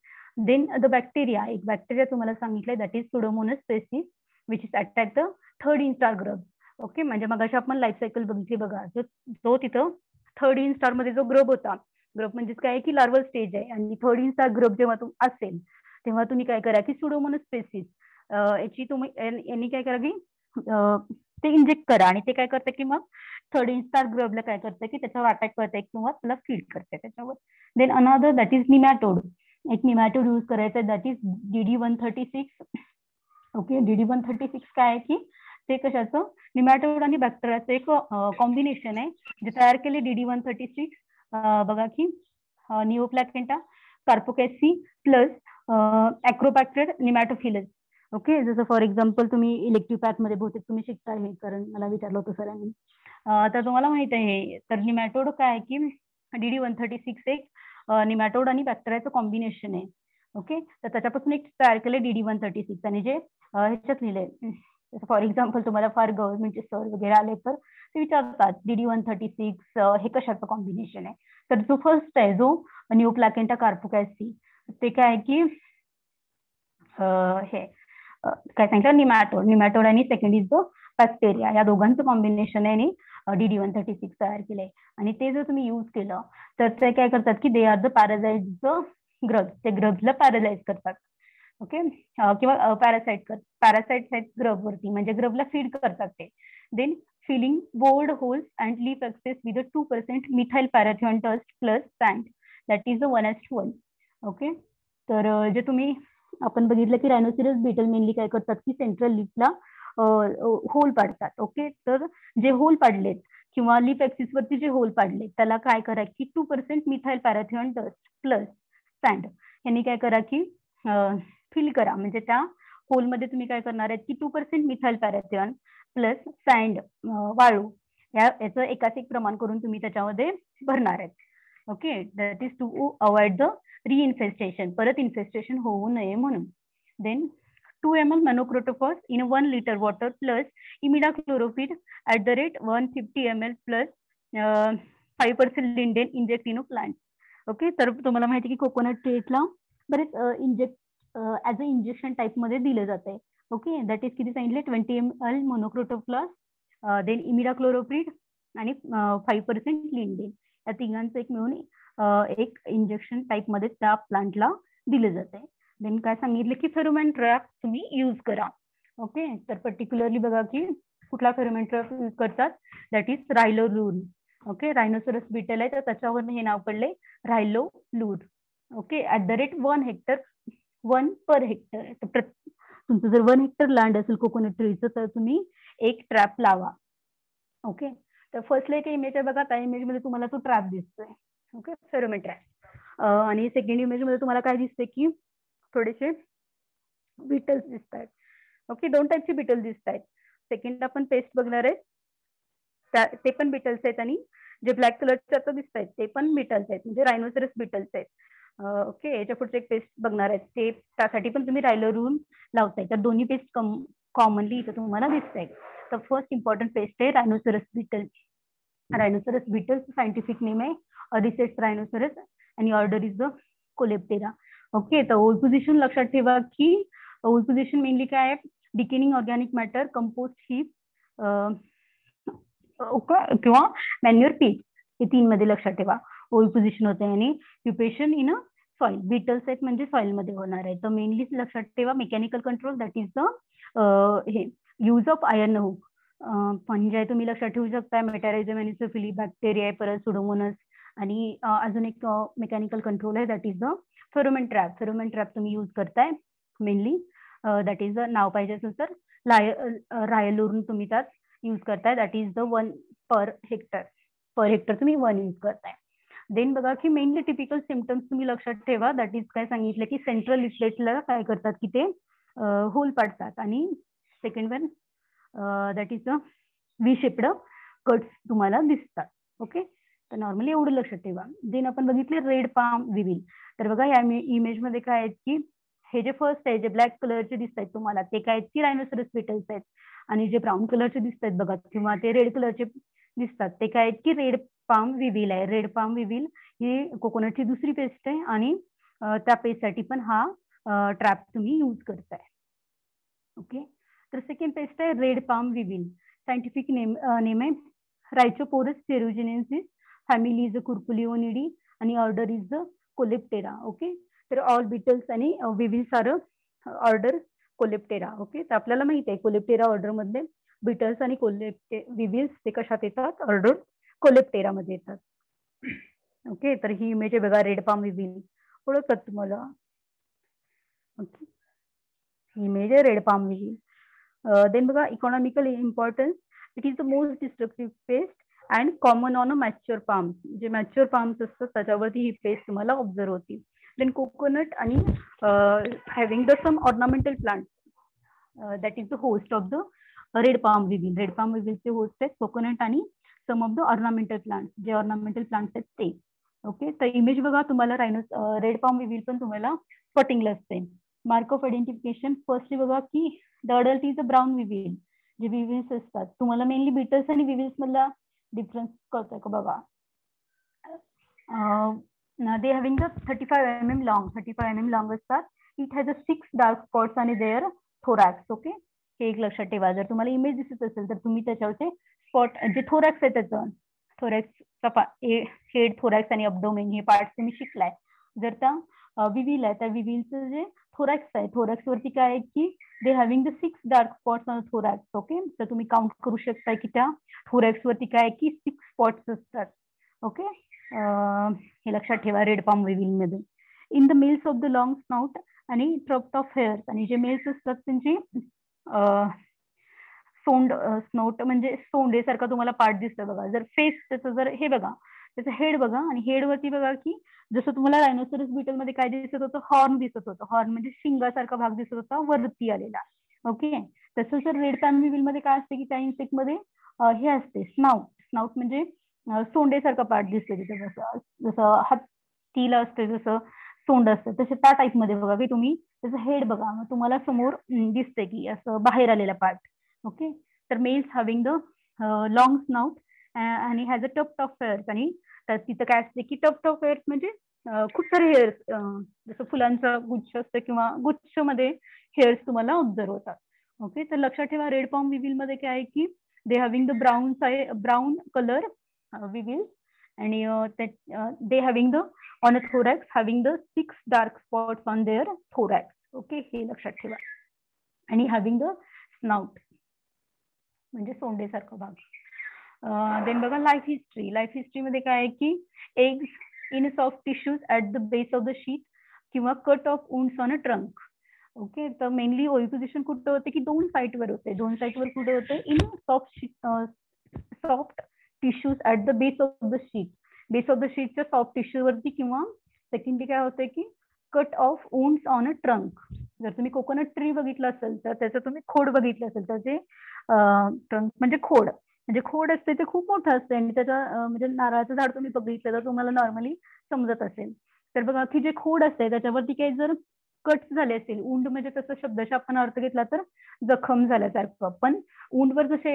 then the bacteria एक बॅक्टेरिया तुम्हाला सांगितलंय that is pseudomonas species which is attack the third instar grub okay म्हणजे मग आपण लाईफ सायकल बघितली बघा. जो तिथं थर्ड इन स्टारमध्ये जो ग्रब होता ग्रब म्हणजे काय की लार्वल स्टेज आहे. आणि थर्ड इन स्टार ग्रब जेव्हा असेल तेव्हा तुम्ही काय करा की सुडोमोनस स्पेसिस याची तुम्ही यांनी काय करा की ते इंजेक्ट करा. आणि ते काय करतं की मग थर्ड इन स्टार ग्रबला काय करतं की त्याच्यावर अटॅक करते किंवा त्याला फीड करते. त्याच्यावर. Then another that is nematode एक निमॅटोड यूज करायचा that is DD one thirty six okay DD one thirty six काय आहे की ते कशाचं? निमॅटोड आणि बॅक्टेरियाचं एक कॉम्बिनेशन आहे जे तयार केले डीडी वन थर्टी सिक्स बघा की neoaplectana carpocapsae plus achromobacter nematophilus okay? जसं फॉर एक्झाम्पल तुम्ही इलेक्ट्रिक पॅथमध्ये बहुतेक तुम्ही शिकता हे कारण मला विचारलं होतं सरांनी. तर तुम्हाला माहीत आहे तर निमॅटोड काय आहे की डीडी वन थर्टी सिक्स एक निमॅटोड आणि बॅक्टेरियाचं कॉम्बिनेशन आहे. ओके? तर त्याच्यापासून एक तयार केले डीडी वन थर्टी सिक्स आणि जे ह्याच्यात लिहिलंय फॉर एक्झाम्पल तुम्हाला फार गव्हर्नमेंटचे सर वगैरे आले तर ते विचारतात डीडी वन थर्टी सिक्स हे कशाचं कॉम्बिनेशन आहे? तर जो फर्स्ट आहे जो न्यू प्लॅकेंटा कार्पोकॅसी ते काय आहे की हे काय सांगितलं? निमॅटोड निमॅटोड आणि सेकंड इज द बॅक्टेरिया या दोघांचं कॉम्बिनेशन आहे आणि डीडी वन थर्टी सिक्स तयार केलंय? आणि ते जर तुम्ही युज केलं तर ते काय करतात की they are the parasite grubs ते ग्रब्सला पॅरालाइज करतात. ओके? किंवा पॅरासाइट कर पॅरासाइट आहेत ग्रब वरती म्हणजे ग्रबला फीड करतात ते. Then filling bore holes and leaf axils with two percent methyl parathion dust plus sand that is the one S one okay तर जे तुम्ही आपण बघितलं की रायनोसिरस बीटल मेनली काय करतात की सेंट्रल लीफला होल पाडतात. ओके तर जे होल पाडलेत किंवा लिप एक्सिस वरती जे होल पाडले त्याला काय करा की two percent methyl parathion dust plus sand यांनी काय करा की फिल करा. म्हणजे त्या होलमध्ये तुम्ही काय करणार आहेत की two percent methyl parathion plus sand वाळू या याचं एकाच एक प्रमाण करून तुम्ही त्याच्यामध्ये भरणार आहेत. Okay that is to avoid the reinfestation परत इन्फेस्टेशन होऊ नये म्हणून. Then two M L monocrotophos in one litre water plus imidacloprid at the rate one fifty M L plus five percent lindane inject in plant okay तर तुम्हाला माहिती की coconut ट्रेटला बरेच inject as a injection टाईपमध्ये दिलं जाते okay that is किती सांगितले? Twenty M L monocrotophos then imidacloprid आणि फाईव्ह पर्सेंट लिंडेन या तिघांचं एक मिळून एक इंजेक्शन टाईपमध्ये त्या प्लांटला दिलं जाते देन काय सांगितलं की फेरोमॅन ट्रॅप तुम्ही यूज करा. ओके तर पर्टिक्युलरली बघा की कुठला फेरोमॅन ट्रॅप यूज करतात? That is रायलो lure okay rhinoceros beetle आहे तर त्याच्यावर हे नाव पडले रायलो लूर okay at the rate one hectare one per hectare. तुमचं जर वन हेक्टर लँड असेल कोकोनट ट्रीचं तर तुम्ही एक ट्रॅप लावा. ओके तर फर्स्टला एक इमेज आहे बघा त्या इमेजमध्ये तुम्हाला तो ट्रॅप दिसतोय. ओके फेरोमेन ट्रॅप आणि सेकंड इमेजमध्ये तुम्हाला काय दिसते की थोडेसे बिटल्स दिसत आहेत ओके दोन टाईपचे बिटल दिसत आहेत सेकंड आपण पेस्ट बघणार आहे. ते पण बिटल्स आहेत आणि जे ब्लॅक कलरचे आता दिसत आहेत ते पण बिटल्स आहेत. म्हणजे रायनोसरस बिटल्स आहेत. ओके याच्या पुढचे एक पेस्ट बघणार आहेत. ते त्यासाठी पण तुम्ही रायलो रूम लावताय. तर दोन्ही पेस्ट कम कॉमनली इथं तुम्हाला दिसत आहे तर फर्स्ट इम्पॉर्टंट पेस्ट आहे rhinoceros beetle rhinoceros beetle scientific name आहे अडिसेट्स रायनोसरस आणि order is the coleoptera okay तर ओल्ड पोझिशन लक्षात ठेवा की ओल्ड पोझिशन मेनली काय आहे? Decaying organic matter compost heap किंवा मॅन्युअर पीक हे तीन मध्ये लक्षात ठेवा. ओल्ड पोझिशन होते आणि pupation in a soil beetle set म्हणजे सॉइलमध्ये होणार आहे. तर मेनली लक्षात ठेवा mechanical control that is the हे यूज ऑफ आयर्न हुक म्हणजे तुम्ही लक्षात ठेवू शकता मेटॅरिझम एनिसोफिली बॅक्टेरिया परत सुडोमोनस आणि अजून एक मेकॅनिकल कंट्रोल आहे that is the pheromone trap pheromone trap तुम्ही यूज करताय मेनली दॅट इज द नाव पाहिजे असेल तर लाय रायलवरून तुम्ही त्यात यूज करताय. That is the one per hectare per hectare तुम्ही वन यूज करताय. देन बघा की मेनली टिपिकल सिमटम्स तुम्ही लक्षात ठेवा. दॅट इज काय सांगितलं की सेंट्रल इस्लेटला काय करतात की ते होल पाडतात. आणि second one that is a V shaped cuts तुम्हाला दिसतात. ओके तर नॉर्मली एवढं लक्षात ठेवा. देन आपण बघितले रेड पाम विविल तर बघा या इमेजमध्ये काय आहेत की हे जे फर्स्ट आहे जे ब्लॅक कलरचे दिसत आहेत तुम्हाला ते काय आहेत की रायनोसरस पेटल्स आहेत. आणि जे ब्राऊन कलरचे दिसत आहेत बघा किंवा ते रेड कलरचे दिसतात ते काय आहेत की रेड पाम विविल आहे. रेड पाम विविल ही कोकोनटची दुसरी पेस्ट आहे आणि त्या पेस्टसाठी पण हा ट्रॅप तुम्ही यूज करताय. ओके तर सेकंड पेस्ट आहे red palm weevil scientific name name आहे rhynchophorus ferrugineus family is a curculionidae आणि order is the coleoptera okay तर all beetles and weevils are order coleoptera okay तर आपल्याला माहिती आहे कोलेप्टेरा ऑर्डर मधले बिटल्स आणि कोलेप्टे विविल्स ते कशात येतात? ऑर्डर कोलेप्टेरा मध्ये येतात. ओके तर ही इमेज आहे बघा रेड पाम विविल ओळखतात तुम्हाला? ओके ही इमेज आहे रेड पाम विविल देन बघा economical importance it is the most destructive pest and common on a mature palm जे मॅच्युअर पाम्स असतात त्याच्यावरती ही पेस्ट तुम्हाला ऑब्झर्व होती. देन कोकोनट आणि having the some ornamental plant that is the host of the red palm weevil red palm विविलचे host आहेत coconut आणि some of the ornamental plant जे ऑर्नामेंटल प्लांट्स आहेत ते. ओके तर इमेज बघा तुम्हाला रायनोस रेड पाम विविल पण तुम्हाला स्पॉटिंगला असते. मार्क ऑफ आयडेंटिफिकेशन फर्स्टली बघा की the adult is a brown weevil जे विविल्स असतात. तुम्हाला मेनली बिटल्स आणि विविल्स मधला डिफरन्स कळतोय का बघा? They having the thirty five M M long thirty five M M long असतात. It has a six dark spots आणि देअर थोरॅक्स ओके हे एक लक्षात ठेवा. जर तुम्हाला इमेज दिसत असेल तर तुम्ही त्याच्यावरचे स्पॉट जे थोरॅक्स आहे त्याचं थोरॅक्सचा हेड थोरॅक्स आणि अबडोमेन हे पार्ट मी शिकलाय. जर त्या विविल आहे त्या विविलचं जे थोरॅक्स आहे थोरॅक्स वरती काय आहे की they having the six dark spots on thorax okay तर तुम्ही काउंट करू शकता की त्या थोरॅक्स वरती काय की सिक्स स्पॉट्स असतात ओके हे लक्षात ठेवा red palm विविलमध्ये in the males of the long snout आणि ट्रप्ट ऑफ हेअर्स आणि जे मेल्स असतात त्यांची सोंड स्नोट म्हणजे सोंडेसारखा तुम्हाला पार्ट दिसतं बघा. जर फेस त्याचं जर हे बघा त्याचं हेड बघा आणि हेड वरती बघा की जसं तुम्हाला रायनोसरस बीटलमध्ये काय दिसत होतं? हॉर्न दिसत होतं. हॉर्न म्हणजे शिंगासारखा भाग दिसत होता वरती आलेला. ओके तसं जर रेड पॅनविलमध्ये काय असते की त्या इन्सेक्टमध्ये हे असते स्नाउट स्नाउट म्हणजे सोंडेसारखा पार्ट दिसते तिथे जसं जसं हत्तीला असते जसं सोंड असतं. तसे त्या टाईपमध्ये बघा की तुम्ही त्याचं हेड बघा. मग तुम्हाला समोर दिसते की असं बाहेर आलेला पार्ट ओके? तर males having the long snout आणि has a tuft top hairs आणि तिथं काय असते की टप टॉप फेअर्स म्हणजे uh, खूप सारे हेअर्स uh, जसं फुलांचा गुच्छ असतं किंवा गुच्छमध्ये हेअर्स तुम्हाला ऑब्झर्व होतात. ओके? तर लक्षात ठेवा रेड पॉम विविलमध्ये काय आहे की दे हॅविंग द ब्राऊन साय ब्राऊन कलर विविल आणि they having the on a thorax having the six dark spots on their thorax okay? हे लक्षात ठेवा. आणि हॅविंग द स्नाउट म्हणजे सोंडेसारखा भाग. देन बघा लाईफ हिस्ट्री लाईफ हिस्ट्रीमध्ये काय आहे की eggs in soft tissues at the base of the sheath किंवा cut of wounds on a trunk okay तर मेनली ओरिपोजिशन कुठं होते की दोन साईटवर होते. दोन साईटवर कुठे होते? In soft soft tissues at the base of the sheath base of the शीटच्या सॉफ्ट टिश्यूवरती किंवा सेकंडली काय होते की cut of wounds on a trunk जर तुम्ही कोकोनट ट्री तुम्ही खोड बघितलं असेल, तर ते ट्रंक म्हणजे खोड. म्हणजे खोड असते ते खूप मोठं असते आणि त्याच्या म्हणजे नारळाचं झाड तुम्ही बघितलं तर तुम्हाला नॉर्मली समजत असेल. तर बघा की जे खोड असते त्याच्यावरती काही जर कट झाले असतील उंड म्हणजे तसं शब्दशा आपण अर्थ घेतला तर जखम झाल्यासारखं. पण उंडवर जसे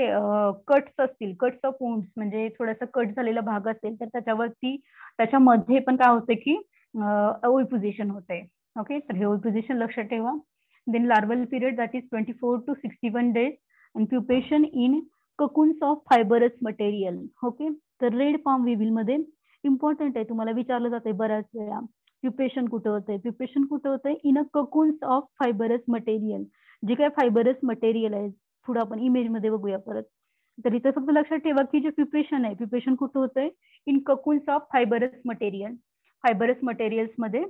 कट्स असतील कट्स ऑफ उंड म्हणजे थोडासा कट झालेला भाग असेल तर त्याच्यावरती त्याच्यामध्ये पण काय होते की ओळी होते ओके तर हे पोझिशन लक्षात ठेवा. Then larval period that is twenty four to sixty one days and pupation in cocoons of fibrous material okay तर रेड पाम विविलमध्ये इम्पॉर्टंट आहे. तुम्हाला विचारलं जाते बऱ्याच वेळा. प्युपेशन कुठं होतंय? प्युपेशन कुठं होतंय? In a cocoons of fibrous material जे काय फायबरस मटेरियल आहे पुढे आपण इमेजमध्ये बघूया परत. तर इथं फक्त लक्षात ठेवा की जे प्युपेशन आहे प्युपेशन कुठं होतंय? In cocoons of fibrous material fibrous मटेरियल्समध्ये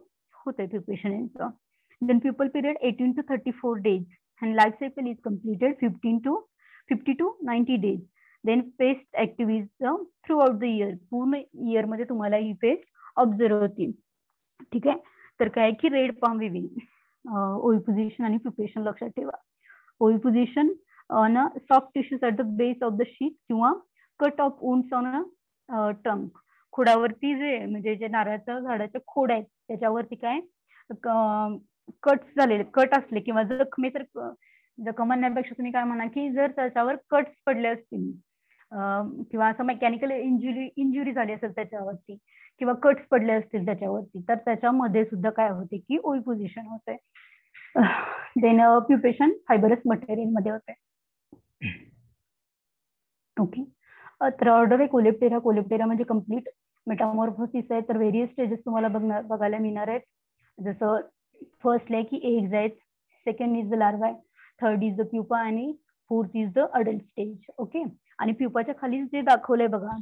होतंय प्युपेशन यांचं. Then pupal period eighteen to thirty four days and life cycle is completed fifteen to fifty to ninety days then pest activities throughout the year पूर्ण इयरमध्ये तुम्हाला ही paste observe होती ठीक आहे? तर काय की रेड पाम विविंग ओई पोझिशन आणि प्रिपरेशन लक्षात ठेवा. Oviposition on a soft tissues at the base of the sheath किंवा cut of wounds on a trunk खोडावरती जे म्हणजे जे नारळाच्या झाडाच्या खोड आहेत त्याच्यावरती काय? कट झालेले कट असले किंवा जखमे तर जखम म्हणण्यापेक्षा तुम्ही काय म्हणा की जर त्याच्यावर कट्स पडले असतील किंवा असं मेकॅनिकल इंजुरी इंजुरी झाली असेल त्याच्यावरती किंवा कट्स पडले असतील त्याच्यावरती तर त्याच्यामध्ये सुद्धा काय होते की ओई पोझिशन होते. देन प्युपेशन फायबरस मटेरियलमध्ये होते. ओके तर ऑर्डर आहे कोलेप्टेरा कोलेप्टेरा म्हणजे कंप्लीट मेटामॉर्फोसिस आहे. तर व्हेरियस स्टेजेस तुम्हाला बघणार बघायला मिळणार आहेत. जसं फर्स्ट आहे की एग्ज आहेत सेकंड इज द लार्वा आहे थर्ड इज द प्युपा आणि fourth is the adult stage okay आणि प्युपाच्या खाली जे दाखवलंय बघा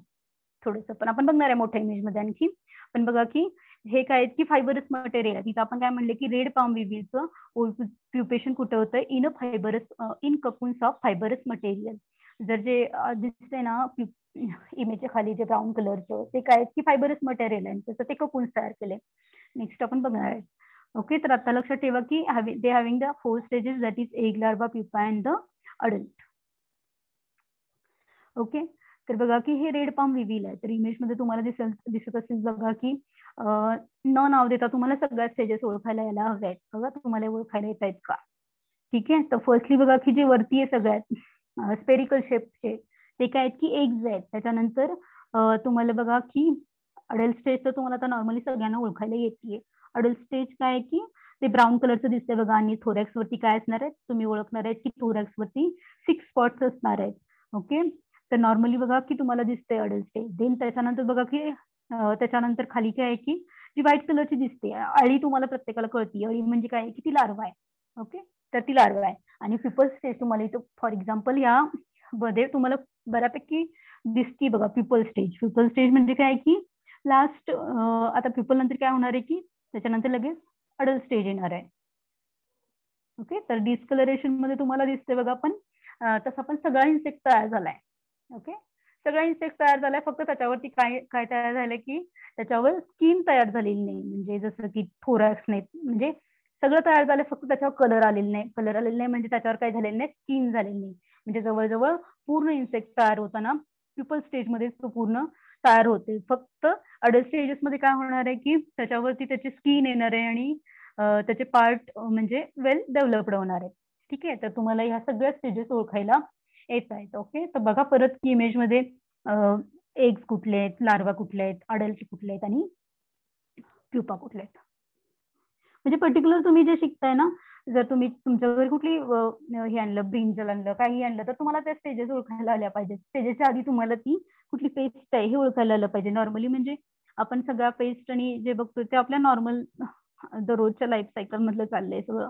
थोडस पण. आपण बघणार आहे मोठ्या इमेजमध्ये आणखी. पण बघा की हे काय की फायबरस मटेरियल आहे. तिथं आपण काय म्हणले की रेड पाम विविलचं प्युपेशन कुठं होतं? In a fibrous in cocoons of fibrous material जर जे दिसतंय ना इमेजच्या खाली जे ब्राऊन कलरचं ते काय की फायबरस मटेरियल आहे. तसं ते कपून्स तयार केले नेक्स्ट आपण बघणार आहे. ओके तर आता लक्षात ठेवा की they having the four stages that is egg larva pupa and the adult okay तर बघा की हे रेड पाम विविल आहे. तर इमेजमध्ये तुम्हाला दिसेल दिसत असेल बघा की न नाव देता तुम्हाला सगळ्या स्टेजेस ओळखायला यायला हव्या आहेत बघा तुम्हाला ओळखायला येत आहेत का? ठीक आहे? तर फर्स्टली बघा की जे वरती आहे सगळ्यात स्पेरिकल शेपचे ते काय आहेत की एग्ज आहेत. त्याच्यानंतर तुम्हाला बघा की अडल्ट स्टेज तर तुम्हाला आता नॉर्मली सगळ्यांना ओळखायला येते अडल्ट स्टेज काय आहे की ते ब्राऊन कलरचं दिसतंय बघा आणि थोरॅक्स वरती काय असणार आहेत? तुम्ही ओळखणार आहेत की थोरॅक्स वरती सिक्स स्पॉट्स असणार आहेत. ओके तर नॉर्मली बघा की तुम्हाला दिसतंय अडल्ट स्टेज देन त्याच्यानंतर बघा की त्याच्यानंतर खाली काय आहे की जी व्हाईट कलरची दिसते अळी तुम्हाला प्रत्येकाला कळती. अळी म्हणजे काय की ती लार्वा आहे. ओके तर ती लार्वा आहे. आणि पिपल स्टेज तुम्हाला इथं फॉर एक्झाम्पल या मध्ये तुम्हाला बऱ्यापैकी दिसती बघा पिपल स्टेज पिपल स्टेज म्हणजे काय की लास्ट आता पिपल नंतर काय होणार आहे की त्याच्यानंतर लगेच अडल्ट स्टेज येणार आहे. ओके तर डिस्कलरेशनमध्ये तुम्हाला दिसते बघा पण तसा पण सगळा इन्सेक्ट तयार झालाय. ओके सगळा इन्सेक्ट तयार झालाय फक्त त्याच्यावरती काय काय तयार झालंय की त्याच्यावर स्किन तयार झालेली नाही. म्हणजे जसं की थोरॅक्स नाही म्हणजे सगळं तयार झालंय फक्त त्याच्यावर कलर आलेला नाही. कलर आलेला नाही म्हणजे त्याच्यावर काय झालेलं नाही स्किन झालेली नाही. म्हणजे जवळजवळ पूर्ण इन्सेक्ट तयार होताना पिपल स्टेजमध्ये तो पूर्ण तयार होते. फक्त अडल्ट स्टेजेस मध्ये काय होणार आहे की त्याच्यावरती त्याची स्किन येणार आहे आणि त्याचे पार्ट म्हणजे वेल डेव्हलप्ड होणार आहे. ठीक आहे? तर तुम्हाला ह्या सगळ्या स्टेजेस ओळखायला येत आहेत. ओके तर बघा परत की इमेजमध्ये एग्स कुठले आहेत लार्वा कुठले आहेत अडल्ट कुठले आहेत आणि प्युपा कुठले आहेत. म्हणजे पर्टिक्युलर तुम्ही जे शिकताय ना जर तुम्ही तुमच्याकडे कुठली हे आणलं ब्रिंजल आणलं काही आणलं तर तुम्हाला त्या स्टेजेस ओळखायला आल्या पाहिजेत. स्टेजेसच्या आधी तुम्हाला ती कुठली पेस्ट आहे हे ओळखायला आलं पाहिजे. नॉर्मली म्हणजे आपण सगळ्या पेस्ट आणि जे बघतो ते आपल्या नॉर्मल दररोजच्या लाईफ सायकल मधलं चाललंय सगळं.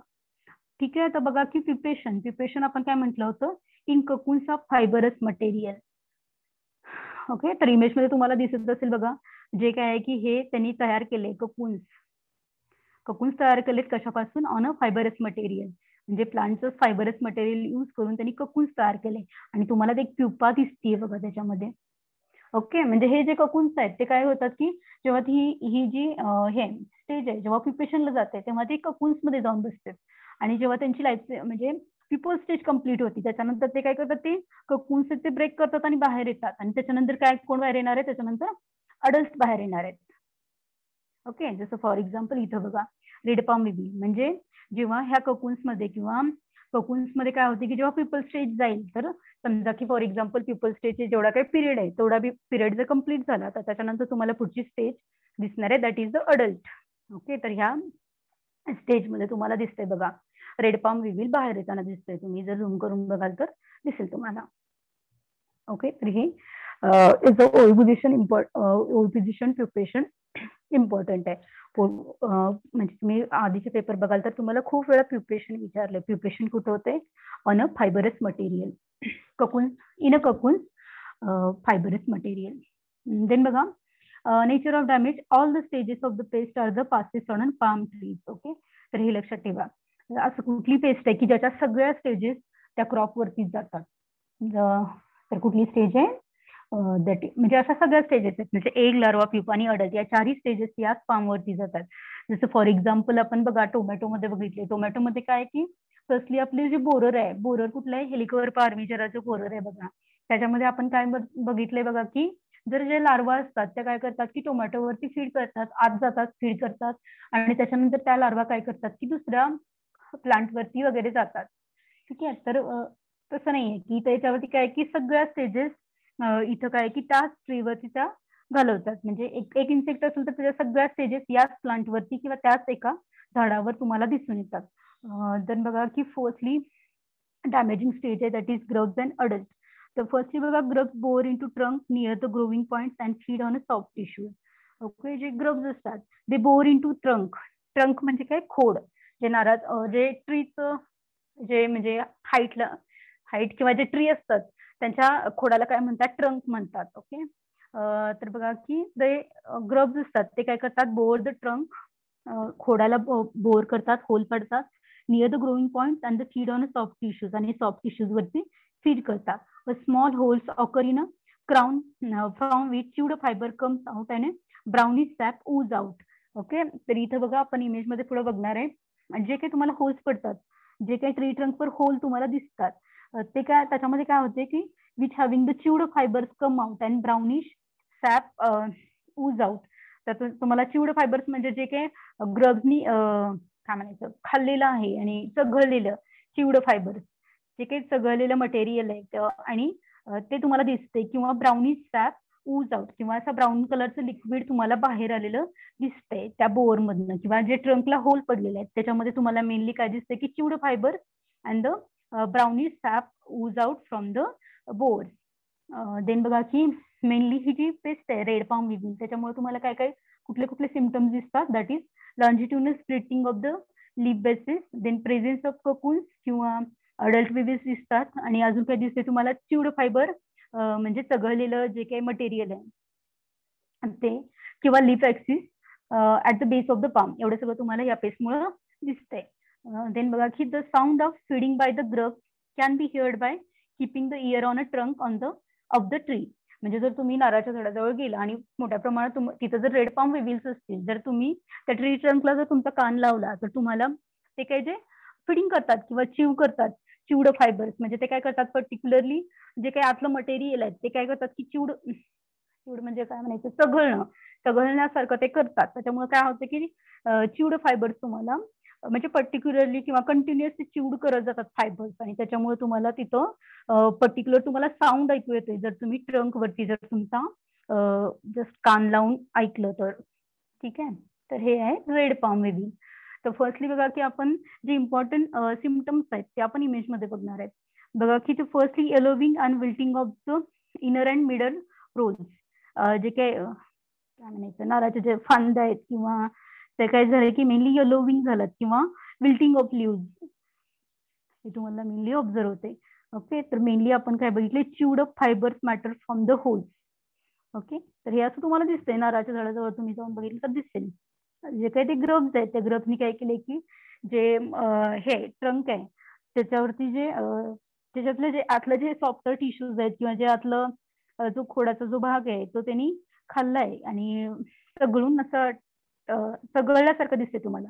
ठीक आहे तर बघा की प्रिपरेशन प्रिपरेशन आपण काय म्हटलं होतं? In cocoons of fibrous material okay तर इमेजमध्ये तुम्हाला दिसत असेल बघा जे काय आहे की हे त्यांनी तयार केले ककुन्स ककुन्स तयार केलेत कशापासून? ऑन अ फायबरस मटेरियल म्हणजे प्लांटचं फायबरस मटेरियल यूज करून त्यांनी ककुन्स तयार केले. आणि तुम्हाला ते एक प्युपा दिसतीये बघा त्याच्यामध्ये. ओके म्हणजे हे जे ककुन्स आहेत ते काय होतात की जेव्हा ती ही जी हे स्टेज आहे जेव्हा प्रिपेशनला जाते तेव्हा ते ककुन्समध्ये जाऊन बसते. आणि जेव्हा त्यांची लाईफ म्हणजे पिपल स्टेज कंप्लीट होती त्याच्यानंतर ते काय करतात ते ककुन्स ते ब्रेक करतात आणि बाहेर येतात. आणि त्याच्यानंतर काय कोण बाहेर येणार आहे? त्याच्यानंतर अडल्ट बाहेर येणार आहेत. ओके जसं फॉर एक्झाम्पल इथं बघा रेड पाम बेबी म्हणजे जेव्हा ह्या ककुन्समध्ये किंवा मध्ये काय होते की जेव्हा पिपल स्टेज जाईल तर समजा की फॉर एक्झाम्पल पिपल स्टेजचे जेवढा काही पिरियड आहे तेवढा बी पिरियड जर कंप्लीट झाला तर त्याच्यानंतर तुम्हाला पुढची स्टेज दिसणार आहे that is the adult okay तर ह्या स्टेजमध्ये तुम्हाला दिसतंय बघा. रेड पाम विविल बाहेर येताना दिसतंय. तुम्ही जर झूम करून बघाल तर दिसेल तुम्हाला. ओके तर हे is old import oviposition preparation important आहे म्हणजे तुम्ही आधीचे पेपर बघाल तर तुम्हाला खूप वेळा प्रिपरेशन विचारलंय प्रिपरेशन कुठं होते on a fibrous material cocoon in a cocoon fibrous material then बघा nature of damage all the stages of the pest are the passes on palm trees okay तर हे लक्षात ठेवा. असं कुठली पेस्ट आहे की ज्याच्या सगळ्या स्टेजेस त्या क्रॉप वरतीच जातात? तर कुठली स्टेज आहे? दॅट म्हणजे अशा सगळ्या स्टेजेस आहेत. म्हणजे एग लार्वा प्युप आणि अडल्ट या चारही स्टेजेस या वरती जातात. जसं फॉर एक्झाम्पल आपण बघा टोमॅटोमध्ये बघितले टोमॅटोमध्ये काय की फर्स्टली आपले जे बोरर आहे बोरर कुठलं आहे हेलिकॉर पार्मिचराचं बोरर आहे बघा. त्याच्यामध्ये आपण काय बघितलंय बघा की जर जे लार्वा असतात त्या काय करतात की टोमॅटोवरती फीड करतात आत जातात फीड करतात. आणि त्याच्यानंतर त्या लार्वा काय करतात की दुसऱ्या प्लांटवरती वगैरे जातात. ठीक आहे? तर तसं नाहीये की त्याच्यावरती काय की सगळ्या स्टेजेस इथं काय की त्याच ट्रीवरती त्या घालवतात. म्हणजे एक एक इन्सेक्ट असेल तर त्याच्या सगळ्या स्टेजेस याच प्लांटवरती किंवा त्याच एका झाडावर तुम्हाला दिसून येतात. देन बघा की फोर्थली डॅमेजिंग स्टेज आहे that is grubs and adult तर फर्स्टली बघा grubs bore into trunk near the growing point and feed on a soft tissue okay जे ग्रब्स असतात they bore into trunk trunk म्हणजे काय? खोड. जे नारळ जे ट्रीचं जे म्हणजे हाईटला हाईट किंवा जे ट्री असतात त्यांच्या खोडाला काय म्हणतात? ट्रंक म्हणतात ओके तर बघा की ते ग्रब्स असतात ते काय करतात? बोर द ट्रंक खोडाला बोर करतात होल पडतात near the growing point and the feed on soft tissues आणि सॉफ्ट टिश्यूज वरती फीड करतात. Small holes occur in a crown from which chewed fibre comes out and brownie sap ooze out okay तर इथं बघा आपण इमेजमध्ये पुढे बघणार आहे. जे काही तुम्हाला होल्स पडतात जे काही ट्री ट्रंकवर होल तुम्हाला दिसतात ते काय त्याच्यामध्ये काय होते की which having the chewed fibres come out and brownish sap ooze out तर तुम्हाला चिवड फायबर्स म्हणजे जे काही ग्रब्सनी काय म्हणायचं खाल्लेलं आहे आणि चघळलेलं चिवड फायबर्स जे काही चघळलेलं मटेरियल आहे आणि ते तुम्हाला दिसते किंवा ब्राउनिश सॅप ऊज आउट किंवा असं ब्राऊन कलरचं लिक्विड तुम्हाला बाहेर आलेलं दिसतंय त्या बोअर मधनं किंवा जे ट्रंकला होल पडलेले आहेत त्याच्यामध्ये तुम्हाला मेनली काय दिसतंय की chewed fibre and the brownish sap ooze out from the bore then बघा की मेनली ही जी पेस्ट आहे रेड पाम विविंग त्याच्यामुळे तुम्हाला काय काय कुठले कुठले सिमटम्स दिसतात that is longitudinal splitting of the leaf bases then presence of cocoons किंवा अडल्ट बेबीज दिसतात आणि अजून काय दिसते तुम्हाला चिवड फायबर म्हणजे चघळलेलं जे काही मटेरियल आहे ते किंवा leaf axis at the base of the palm एवढं सगळं तुम्हाला या पेस्टमुळे दिसतंय. Uh, देन बघा की the sound of feeding by the grub can be heard by keeping the ear on a trunk on the of the tree म्हणजे जर तुम्ही नारळाच्या झाडाजवळ गेला आणि मोठ्या प्रमाणात तिथं जर रेड पाम वेव्हिल्स असतील जर तुम्ही त्या ट्री ट्रंकला जर तुमचा कान लावला तर तुम्हाला ते काय जे फिडिंग करतात किंवा चिव करतात चिवड फायबर्स म्हणजे ते काय करतात पर्टिक्युलरली जे काही आतलं मटेरियल आहे ते काय करतात की चिवड चिवड म्हणजे काय म्हणायचं? चघळणं चघळण्यासारखं ते करतात. त्याच्यामुळे काय होतं की चिवड फायबर्स तुम्हाला म्हणजे पर्टिक्युलरली किंवा कंटिन्युअसली चिवड करत जातात फायबर्स आणि त्याच्यामुळे तुम्हाला तिथं पर्टिक्युलर तुम्हाला साऊंड ऐकू येते जर तुम्ही ट्रंक वरती जर तुमचा जस्ट कान लावून ऐकलं तर. ठीक आहे? तर हे आहे रेड पाम वेबी तर फर्स्टली बघा की आपण जे इम्पॉर्टंट सिमटम्स आहेत ते आपण इमेजमध्ये बघणार आहेत. बघा की ते firstly yellowing and wilting of the inner and middle whorls जे काय काय म्हणायचं? नाराचे जे फांद आहेत किंवा ते काय झालं की मेनली यलोविंग झालं किंवा विल्टिंग ऑफ लिव्ज हे तुम्हाला मेनली ऑब्झर्व होते. ओके तर मेनली आपण काय बघितले chewed up fibres matter from the holes okay तर हे असं तुम्हाला दिसतंय नारळाच्या झाडाजवळ तुम्ही जाऊन बघितलं तर दिसेल. जे काही ते ग्रब्स आहेत त्या ग्रब्सनी काय केले की जे हे ट्रंक आहे त्याच्यावरती जे त्याच्यातलं जे आतलं जे सॉफ्टवेअर टिश्यूज आहेत किंवा जे आतलं जो खोडाचा जो भाग आहे तो त्यांनी खाल्लाय आणि सगळून असं सगळल्यासारखं दिसते तुम्हाला.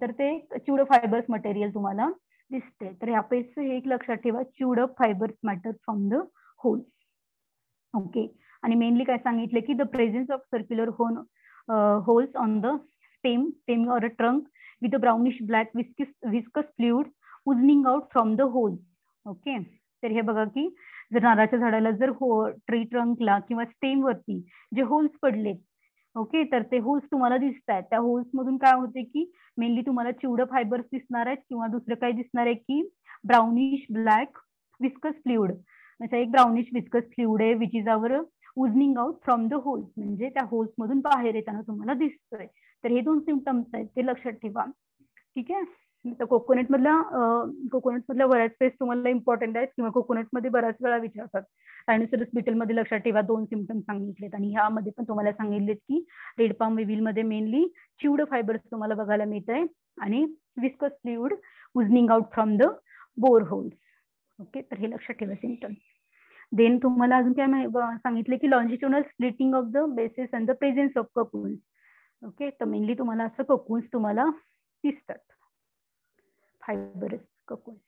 तर ते चिवड फायबर्स मटेरियल तुम्हाला दिसते तर यापैकी हे एक लक्षात ठेवा chewed fibres matter from the hole okay आणि मेनली काय सांगितलं की the presence of circular hole holes on the stem stem or a trunk with a brownish black viscous viscous fluid oozing out from the hole okay तर हे बघा की जर नारळाच्या झाडाला जर हो ट्री ट्रंकला किंवा स्टेम वरती जे होल्स पडले ओके तर ते होल्स तुम्हाला दिसत आहेत. त्या होल्स मधून काय होते की मेनली तुम्हाला चिवड फायबर्स दिसणार आहेत किंवा दुसरं काय दिसणार आहे की ब्राउनिश ब्लॅक विस्कस फ्लुइड म्हणजे एक ब्राउनिश विस्कस फ्लुइड आहे which is our oozing out from the holes म्हणजे त्या होल्स मधून बाहेर येताना तुम्हाला दिसतोय. तर हे दोन सिमटम्स आहेत ते लक्षात ठेवा. ठीक आहे? तर कोकोनट मधला कोकोनट मधल्या बऱ्याच वेळेस तुम्हाला इम्पॉर्टंट आहेत किंवा कोकोनटमध्ये बऱ्याच वेळा विचारतात. रायनोसरसमध्ये लक्षात ठेवा दोन सिमटम्स सांगितलेत. आणि ह्यामध्ये पण तुम्हाला सांगितलेत की रेड पाम वेव्हिलमध्ये मेनली चिवड फायबर्स तुम्हाला बघायला मिळत आहे आणि viscous fluid oozing out from the bore holes okay तर हे लक्षात ठेवा सिमटम्स देन तुम्हाला अजून काय सांगितले की longitudinal splitting of the bases and the presence of cocoons okay तर मेनली तुम्हाला असं ककून्स तुम्हाला दिसतात. फायबरस ककून्स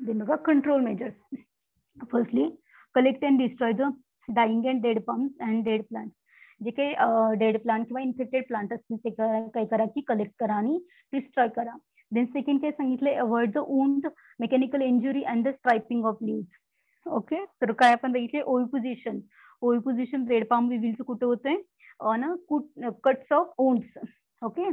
देन बघा control measures firstly collect and destroy the dying and dead palms and dead plant जे काही डेड प्लांट किंवा infected plant करा की कलेक्ट करा डिस्ट्रॉय करा. देन सेकंड काय सांगितलं avoid the wound mechanical injury and the stripping of leaves okay तर काय आपण बघितले ओई पोझिशन ओई पोझिशन रेड पाम विविलचं कुठं होतंय? On cuts of wounds okay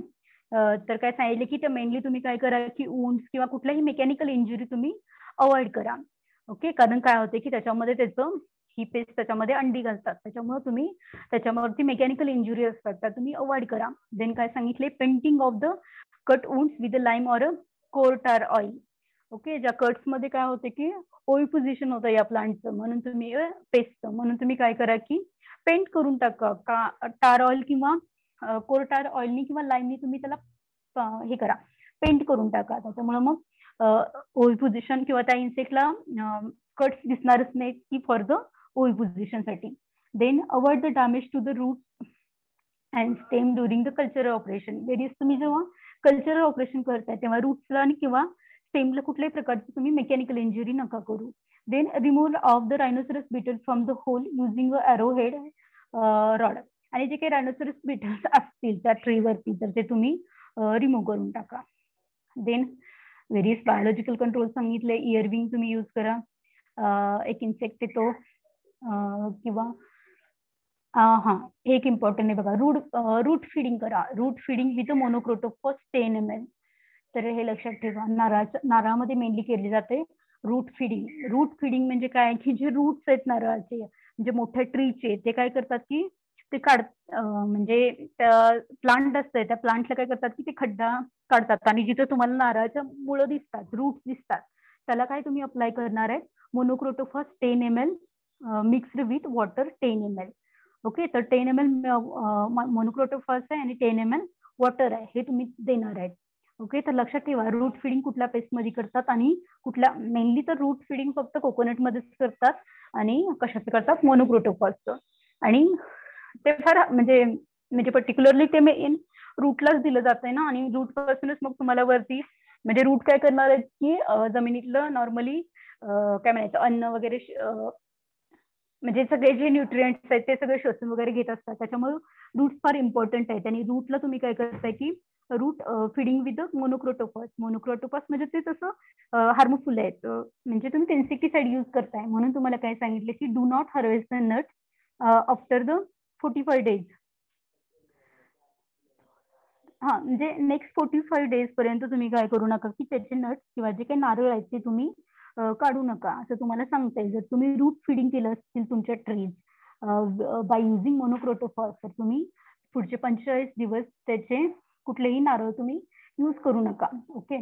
तर काय सांगितले की ते मेनली तुम्ही काय करा की ओन्स किंवा कुठल्याही मेकॅनिकल इंजुरी तुम्ही अवॉइड करा. ओके कारण काय होते की त्याच्यामध्ये त्याचं ही पेस्ट त्याच्यामध्ये अंडी घालतात. त्याच्यामुळे तुम्ही त्याच्यावरती मेकॅनिकल इंजुरी असतात त्या तुम्ही अवॉइड करा. देन काय सांगितले? Painting of the cut wounds with lime or coal tar oil okay ज्या कट्समध्ये काय होते की ओई पोझिशन होतं या प्लांटचं म्हणून तुम्ही पेस्टचं म्हणून तुम्ही काय करा की पेंट करून टाका. का टार ऑइल किंवा कोरटार ऑइलनी किंवा लाईमनी तुम्ही त्याला हे करा. पेंट करून टाका. त्याच्यामुळे मग ओई पोझिशन किंवा त्या इन्सेक्टला कट्स दिसणारच नाही की फॉर द ओई पोझिशनसाठी. Then avoid the damage to the root and stem during the cultural operation various तुम्ही जेव्हा कल्चरल ऑपरेशन करताय तेव्हा रूट्सला आणि किंवा स्टेमला कुठल्याही प्रकारची तुम्ही मेकॅनिकल इंजुरी नका करू. Then remove of the rhinoceros beetle from the hole using a arrow head rod आणि जे काही रायनोसरस बिटल्स असतील त्या ट्रीवरती तर ते तुम्ही रिमूव्ह करून टाका. देन व्हेरियस बायोलॉजिकल कंट्रोल सांगितले. इयरविंग तुम्ही यूज करा. एक इन्सेक्ट येतो. किंवा हा एक इम्पॉर्टंट आहे बघा. रूट रूट फिडिंग करा. Root feeding with monocrotophos ten M L तर हे लक्षात ठेवा. नारळाच्या नारळामध्ये मेनली केली जाते रूट फिडिंग रूट फिडिंग म्हणजे काय? की जे रूट्स आहेत नारळाचे म्हणजे मोठ्या ट्रीचे ते काय करतात की ते काढ म्हणजे प्लांट असतंय त्या प्लांटला काय करतात की ते खड्डा काढतात. आणि जिथे तुम्हाला नारळाच्या मुळं दिसतात रूट दिसतात त्याला काय तुम्ही अप्लाय करणार आहे? Monocrotophos ten M L mixed with water ten M L okay तर टेन एम एल मोनोक्रोटोफॉस आहे आणि टेन एम एल वॉटर आहे हे तुम्ही देणार आहेत ओके तर लक्षात ठेवा रूट फिडिंग कुठल्या पेस्टमध्ये करतात आणि कुठल्या मेनली तर रूट फिडिंग फक्त कोकोनटमध्येच करतात आणि कशाचं करतात? मोनोक्रोटोफॉसचं आणि ते फार म्हणजे म्हणजे पर्टिक्युलरली ते मेन रूटलाच दिलं जातंय ना. आणि रूट पासूनच मग तुम्हाला वरती म्हणजे रूट काय करणार आहेत की जमिनीतलं नॉर्मली काय म्हणायचं अन्न वगैरे म्हणजे सगळे जे न्यूट्रिएंट्स आहेत ते सगळे शोषून वगैरे घेत असतात. त्याच्यामुळे रूट फार इम्पॉर्टंट आहेत. आणि रूटला तुम्ही काय करताय की root feeding with monocrotophos monocrotophos म्हणजे ते तसं हार्मफुल आहेत म्हणजे तुम्ही इन्सेक्टिसाइड यूज करताय. म्हणून तुम्हाला काय सांगितलं की do not harvest the nut after the forty five days हा म्हणजे नेक्स्ट फोर्टी फाईव्ह डेज पर्यंत तुम्ही काय करू नका की त्याचे नट किंवा जे काही नारळ आहेत ते तुम्ही काढू नका. असं तुम्हाला सांगता येईल. जर तुम्ही रूट फिडिंग केलं असतील तुमच्या ट्रीज बाय युझिंग मोनोक्रोटोफॉस तर तुम्ही पुढचे पंचेचाळीस दिवस त्याचे कुठलेही नारळ तुम्ही यूज करू नका. ओके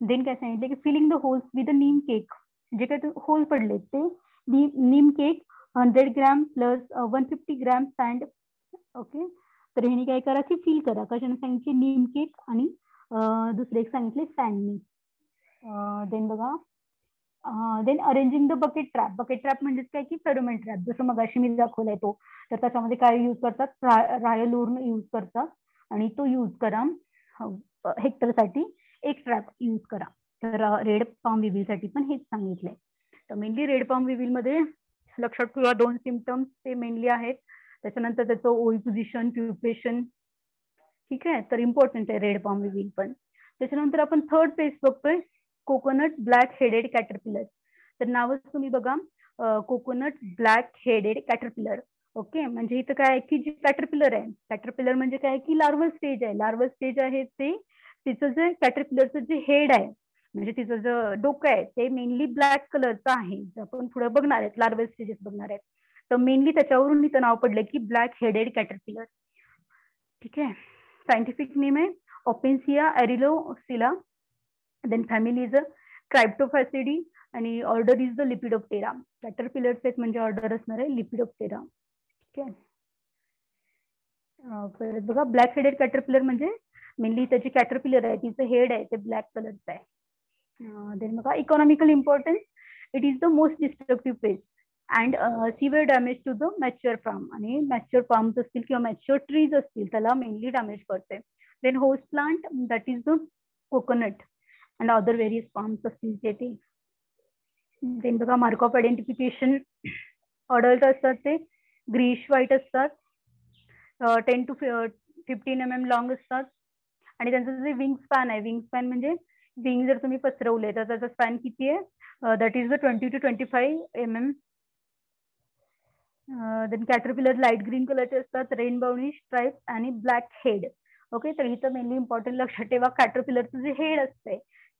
देन काय सांगितलं की filling the holes with neem cake जे काही होल पडले ते neem cake hundred gram plus one fifty gram sand okay? तर ह्याने काय करा की फील करा. कशाने सांगितले? नीम केक आणि दुसरे एक सांगितले सँडनी. देन बघा. Then arranging the bucket trap bucket trap म्हणजेच काय की फेरोमेन ट्रॅप जसं मगाशी मी दाखवलाय तो. तर त्याच्यामध्ये काय यूज करतात? रायल रायलोर्न यूज करतात. आणि तो यूज करा. हो, हेक्टरसाठी एक ट्रॅप यूज करा. तर रेड पामसाठी पण हेच सांगितलंय. तर मेनली रेड पाममध्ये लक्षात ठेवा दोन सिमटम्स ते मेनली आहेत. त्याच्यानंतर त्याचं ओई पोझिशन प्युपेशन ठीक आहे? तर इम्पॉर्टंट आहे रेड बॉम्ब विविल पण. त्याच्यानंतर आपण थर्ड पेज बघतोय कोकोनट ब्लॅक हेडेड कॅटरपिलर तर नावच तुम्ही बघा. Coconut black headed caterpillar okay म्हणजे इथं काय आहे की जी कॅटरपिलर आहे. कॅटरपिलर म्हणजे काय आहे की लार्वल स्टेज आहे. लार्वल स्टेज आहे ते तिचं जे कॅटरपिलरचं जे हेड आहे म्हणजे तिचं जे डोकं आहे ते मेनली ब्लॅक कलरचं आहे. जे आपण पुढे बघणार आहेत लार्वल स्टेजेस बघणार आहेत. तर मेनली त्याच्यावरून तिचं नाव पडलं की ब्लॅक हेडेड कॅटरपिलर ठीक आहे? सायंटिफिक नेम आहे ऑपेन्सिया arenosella then family is a Cryptophasidae आणि order is the Lepidoptera caterpillars आहेत म्हणजे ऑर्डर असणार आहे लिपिडोप्टेरा ठीक आहे? परत बघा ब्लॅक हेडेड कॅटरपिलर म्हणजे मेनली त्याची कॅटरपिलर आहे तिचं हेड आहे ते ब्लॅक कलरचं आहे. देन बघा economical importance it is the most destructive pest and severe damage to the mature palm आणि मॅच्युअर फार्म्स असतील किंवा मॅच्युअर ट्रीज असतील त्याला मेनली डॅमेज करते. Then host plant that is the coconut and other various palms असतील ते ते then बघा मार्क ऑफ आयडेंटिफिकेशन अडल्ट असतात ते. ग्रीश व्हाईट असतात. Ten to fifteen M M long असतात. आणि त्यांचं जे विंग स्पॅन आहे विंग स्पॅन म्हणजे विंग जर तुम्ही पसरवले तर त्याचा स्पॅन किती आहे? That is the twenty to twenty five M M then caterpillar light green कलरचे असतात रेन बाउनी स्ट्राईप आणि ब्लॅक हेड ओके तर इथं मेनली इम्पॉर्टंट लक्षात ठेवा कॅटरपिलरचं जे हेड असते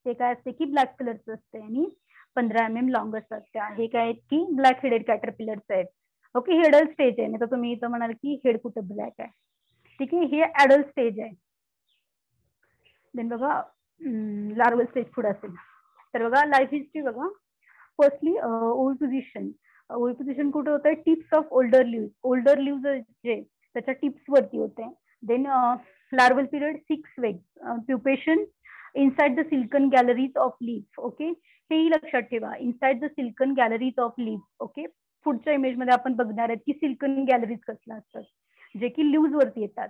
ते काय असते की ब्लॅक कलरचं असते आणि पंधरा एम एम लॉंग असतात. त्या हे काय आहेत की ब्लॅक हेडेड कॅटरपिलरचं आहेत. ओके हे अडल्ट स्टेज आहे. नाही तर तुम्ही इथं म्हणाल की हेड कुठं ब्लॅक आहे. ठीक आहे हे अडल्ट स्टेज आहे. देन बघा लार्वल स्टेज पुढे असेल. तर बघा लाईफ हिस्ट्री बघा. Firstly old position old position कुठे होतं tips of older leaf older leaf जे त्याच्या टिप्स वरती होते. Then larval period six weeks pupation inside the silken galleries of leaf okay हेही लक्षात ठेवा. Inside the silken galleries of leaf okay पुढच्या इमेजमध्ये आपण बघणार आहेत की सिल्कन गॅलरीज कसल्या असतात. जे की लिव्ज वरती येतात.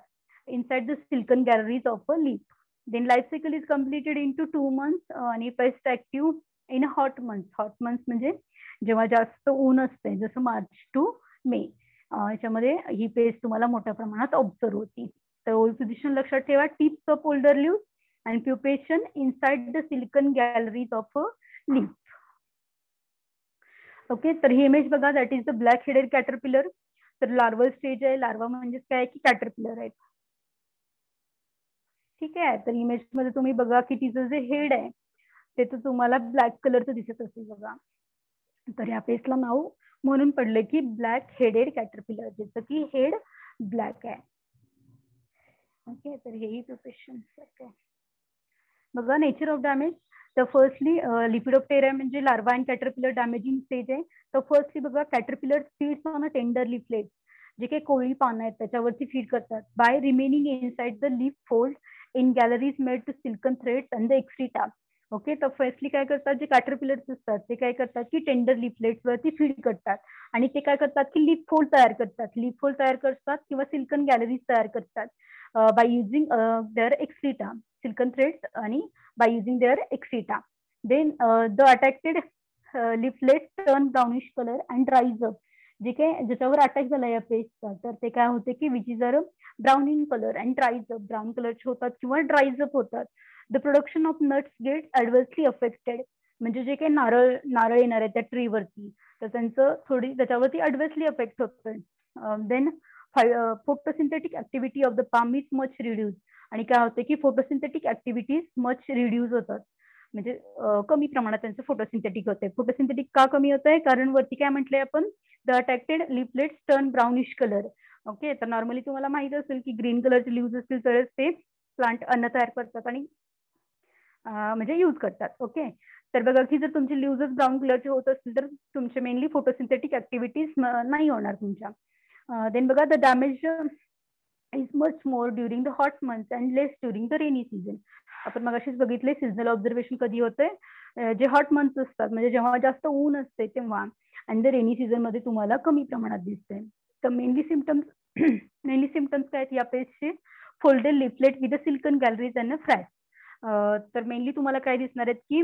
Inside the silken galleries of a leaf then life cycle is completed in two two आणि pest active in hot month hot month म्हणजे जेव्हा जास्त ऊन असते जसं मार्च टू मे याच्यामध्ये ही पेस्ट तुम्हाला मोठ्या प्रमाणात ऑब्झर्व होती. तर ओल्ड पोझिशन लक्षात ठेवा tips of older leaves and pupation inside the silken galleries of a leaf okay तर ही इमेज बघा that is the black headed caterpillar तर लार्वल स्टेज आहे लार्वा म्हणजेच काय? की कॅटरपिलर आहे ठीक आहे? तर इमेज मध्ये तुम्ही बघा की तिचं जे हेड आहे, ते तर तुम्हाला ब्लॅक कलरचं दिसत असेल बघा. तर या पेस्टला नाव म्हणून पडलं की ब्लॅक हेडेड कॅटरपिलर ज्याचं की हेड ब्लॅक आहे. ओके तर हेही प्रोफेशन बघा नेचर ऑफ़ डॅमेज तर फर्स्टली लिपिडोप्टेरिया म्हणजे larva and caterpillar damaging stage आहे. तर फर्स्टली बघा caterpillar feeds on a tender leaflet जे काही कोळी पानं आहेत फ़ीड करतात. By remaining inside the leaf fold in galleries made to silken threads and the excreta okay तर फर्स्टली काय करतात? जे कॅटरपिलर्स असतात ते काय करतात की टेंडर लिफलेट्स वरती फीड करतात. आणि ते काय करतात की लिप फोल्ड तयार करतात. लिप फोल्ड तयार करतात किंवा सिल्कन गॅलरीज तयार करतात by using their excreta silken threads आणि by using their excreta then the attacked leaflet turn brownish colour and dries up जे काय ज्याच्यावर अटॅक झाला या पेस्टचा तर ते काय होते की which is uh brown in colour and dries up brown कलरचे होतात किंवा ड्राईज अप होतात. The production of nuts get adversely affected म्हणजे जे काही नारळ नारळ येणार आहे त्या ट्रीवरती तर त्यांचं थोडी त्याच्यावरती ऍडव्हर्सली अफेक्ट होतं. Then photosynthetic activity of the palm is much reduce आणि काय होते की फोटोसिंथेटिक ऍक्टिव्हिटीज मच रिड्यूज होतात. म्हणजे कमी प्रमाणात त्यांचं फोटोसिंथेटिक होते फोटोसिंथेटिक का कमी होत आहे कारण वरती काय म्हटलंय आपण? The attacked leaflets turn brownish colour okay तर नॉर्मली तुम्हाला माहीत असेल की ग्रीन कलरचे लिव्ज असतील तरच ते प्लांट अन्न तयार करतात आणि म्हणजे यूज करतात. ओके तर बघा की जर तुमचे लिव्हज ब्राऊन कलरचे होत असतील तर तुमचे मेनली फोटोसिंथेटिक ऍक्टिव्हिटीज नाही होणार तुमच्या. देन बघा the damage is much more during the hot month and less during the rainy season आपण मग अशीच बघितले सीझनल ऑब्झर्वेशन कधी होते जे हॉट मंथ असतात म्हणजे जेव्हा जास्त ऊन असते तेव्हा आणि द रेनी सीझनमध्ये तुम्हाला कमी प्रमाणात दिसते तर मेनली सिमटम्स मेनली सिमटम्स काय आहेत? या पेजचे folded leaflet with the silken galleries and frass तर मेनली तुम्हाला काय दिसणार आहेत की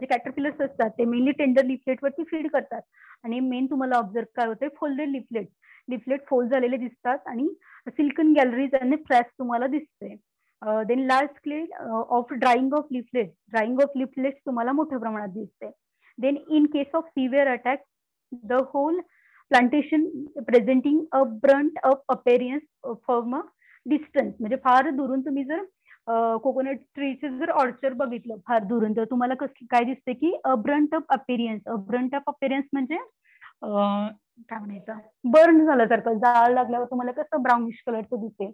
जे कॅटरपिलर्स असतात ते मेनली टेंडर लिफलेटवरती फीड करतात. आणि मेन तुम्हाला ऑब्झर्व काय होते फोल्डेड लिफलेट लिफलेट फोल्ड झालेले दिसतात आणि सिल्कन गॅलरीज आणि प्रेस तुम्हाला दिसते. Then large clade of drying of leaflet drying of leaflet तुम्हाला मोठ्या प्रमाणात दिसते. Then in case of severe attack the whole plantation presenting a burnt of appearance from a distance म्हणजे फार दुरून तुम्ही जर कोकोनट ट्रीचे जर ऑर्चर बघितलं फार दुरून तर तुम्हाला कसं काय दिसते की a burnt of appearance a burnt of appearance म्हणजे काय म्हणायचं? बर्न झाल्यासारखं जाळ लागल्यावर तुम्हाला कसं ब्राउनिश कलरचं दिसेल.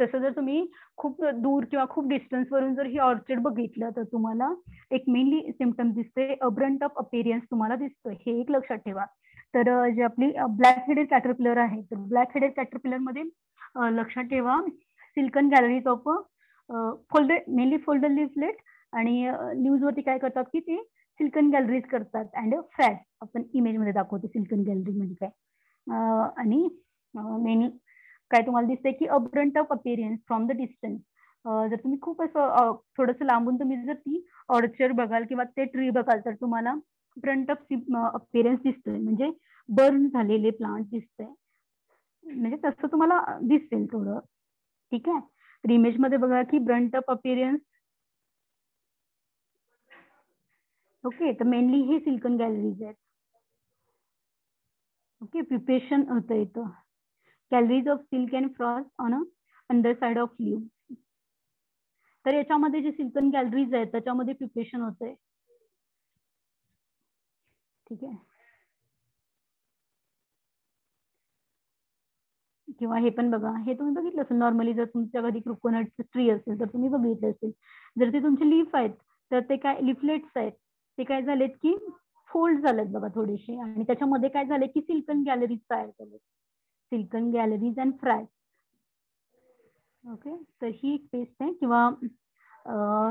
तसं जर तुम्ही खूप दूर किंवा खूप डिस्टन्स वरून जर ही ऑर्चिड बघितलं तर तुम्हाला एक मेनली सिमटम दिसते अब्रंट ऑफ अपेरियन्स तुम्हाला दिसतोय. हे एक लक्षात ठेवा. तर जे आपली ब्लॅक हेडेड कॅटरपिलर आहे तर ब्लॅक हेडेड कॅटरपिलरमध्ये लक्षात ठेवा. Silken galleries of folded mainly folded leaflet आणि न्यूज वरती काय करतात की ते सिल्कन गॅलरीज करतात. अँड फ्रॅट आपण इमेजमध्ये दाखवतो सिल्कन गॅलरी म्हणजे. काय आणि मेन काय तुम्हाला दिसतंय की a burnt of appearance from the distance जर तुम्ही खूप असं थोडंसं लांबून तुम्ही जर ती ऑर्चर बघाल किंवा ते ट्री बघाल तर तुम्हाला फ्रंट ऑफ अपिरियन्स दिसतोय. म्हणजे बर्न झालेले प्लांट दिसतंय. म्हणजे तसं तुम्हाला दिसेल थोडं. ठीक आहे? तर इमेजमध्ये बघा की ब्रंट ऑफ अपिरियन्स ओके तर मेनली हे सिल्कन गॅलरीज आहेत. ओके प्रिपरेशन होतं इथं. Galleries of silk and frass on a under side of leaf तर याच्यामध्ये जे सिल्कन गॅलरीज आहेत त्याच्यामध्ये प्रिपरेशन होत आहे ठीक आहे. किंवा हे पण बघा हे तुम्ही बघितलं असेल नॉर्मली जर तुमच्या कधी क्रोकोनट ट्री असेल तर तुम्ही बघितलं असेल. जर ते तुमचे लीफ आहेत तर ते काय लिफलेट्स आहेत. ते काय झालेत की फोल्ड झालेत बघा थोडेसे. आणि त्याच्यामध्ये काय झाले की सिल्कन गॅलरीज तयार झाले silken galleries and frass okay तर ही एक पेस्ट आहे. किंवा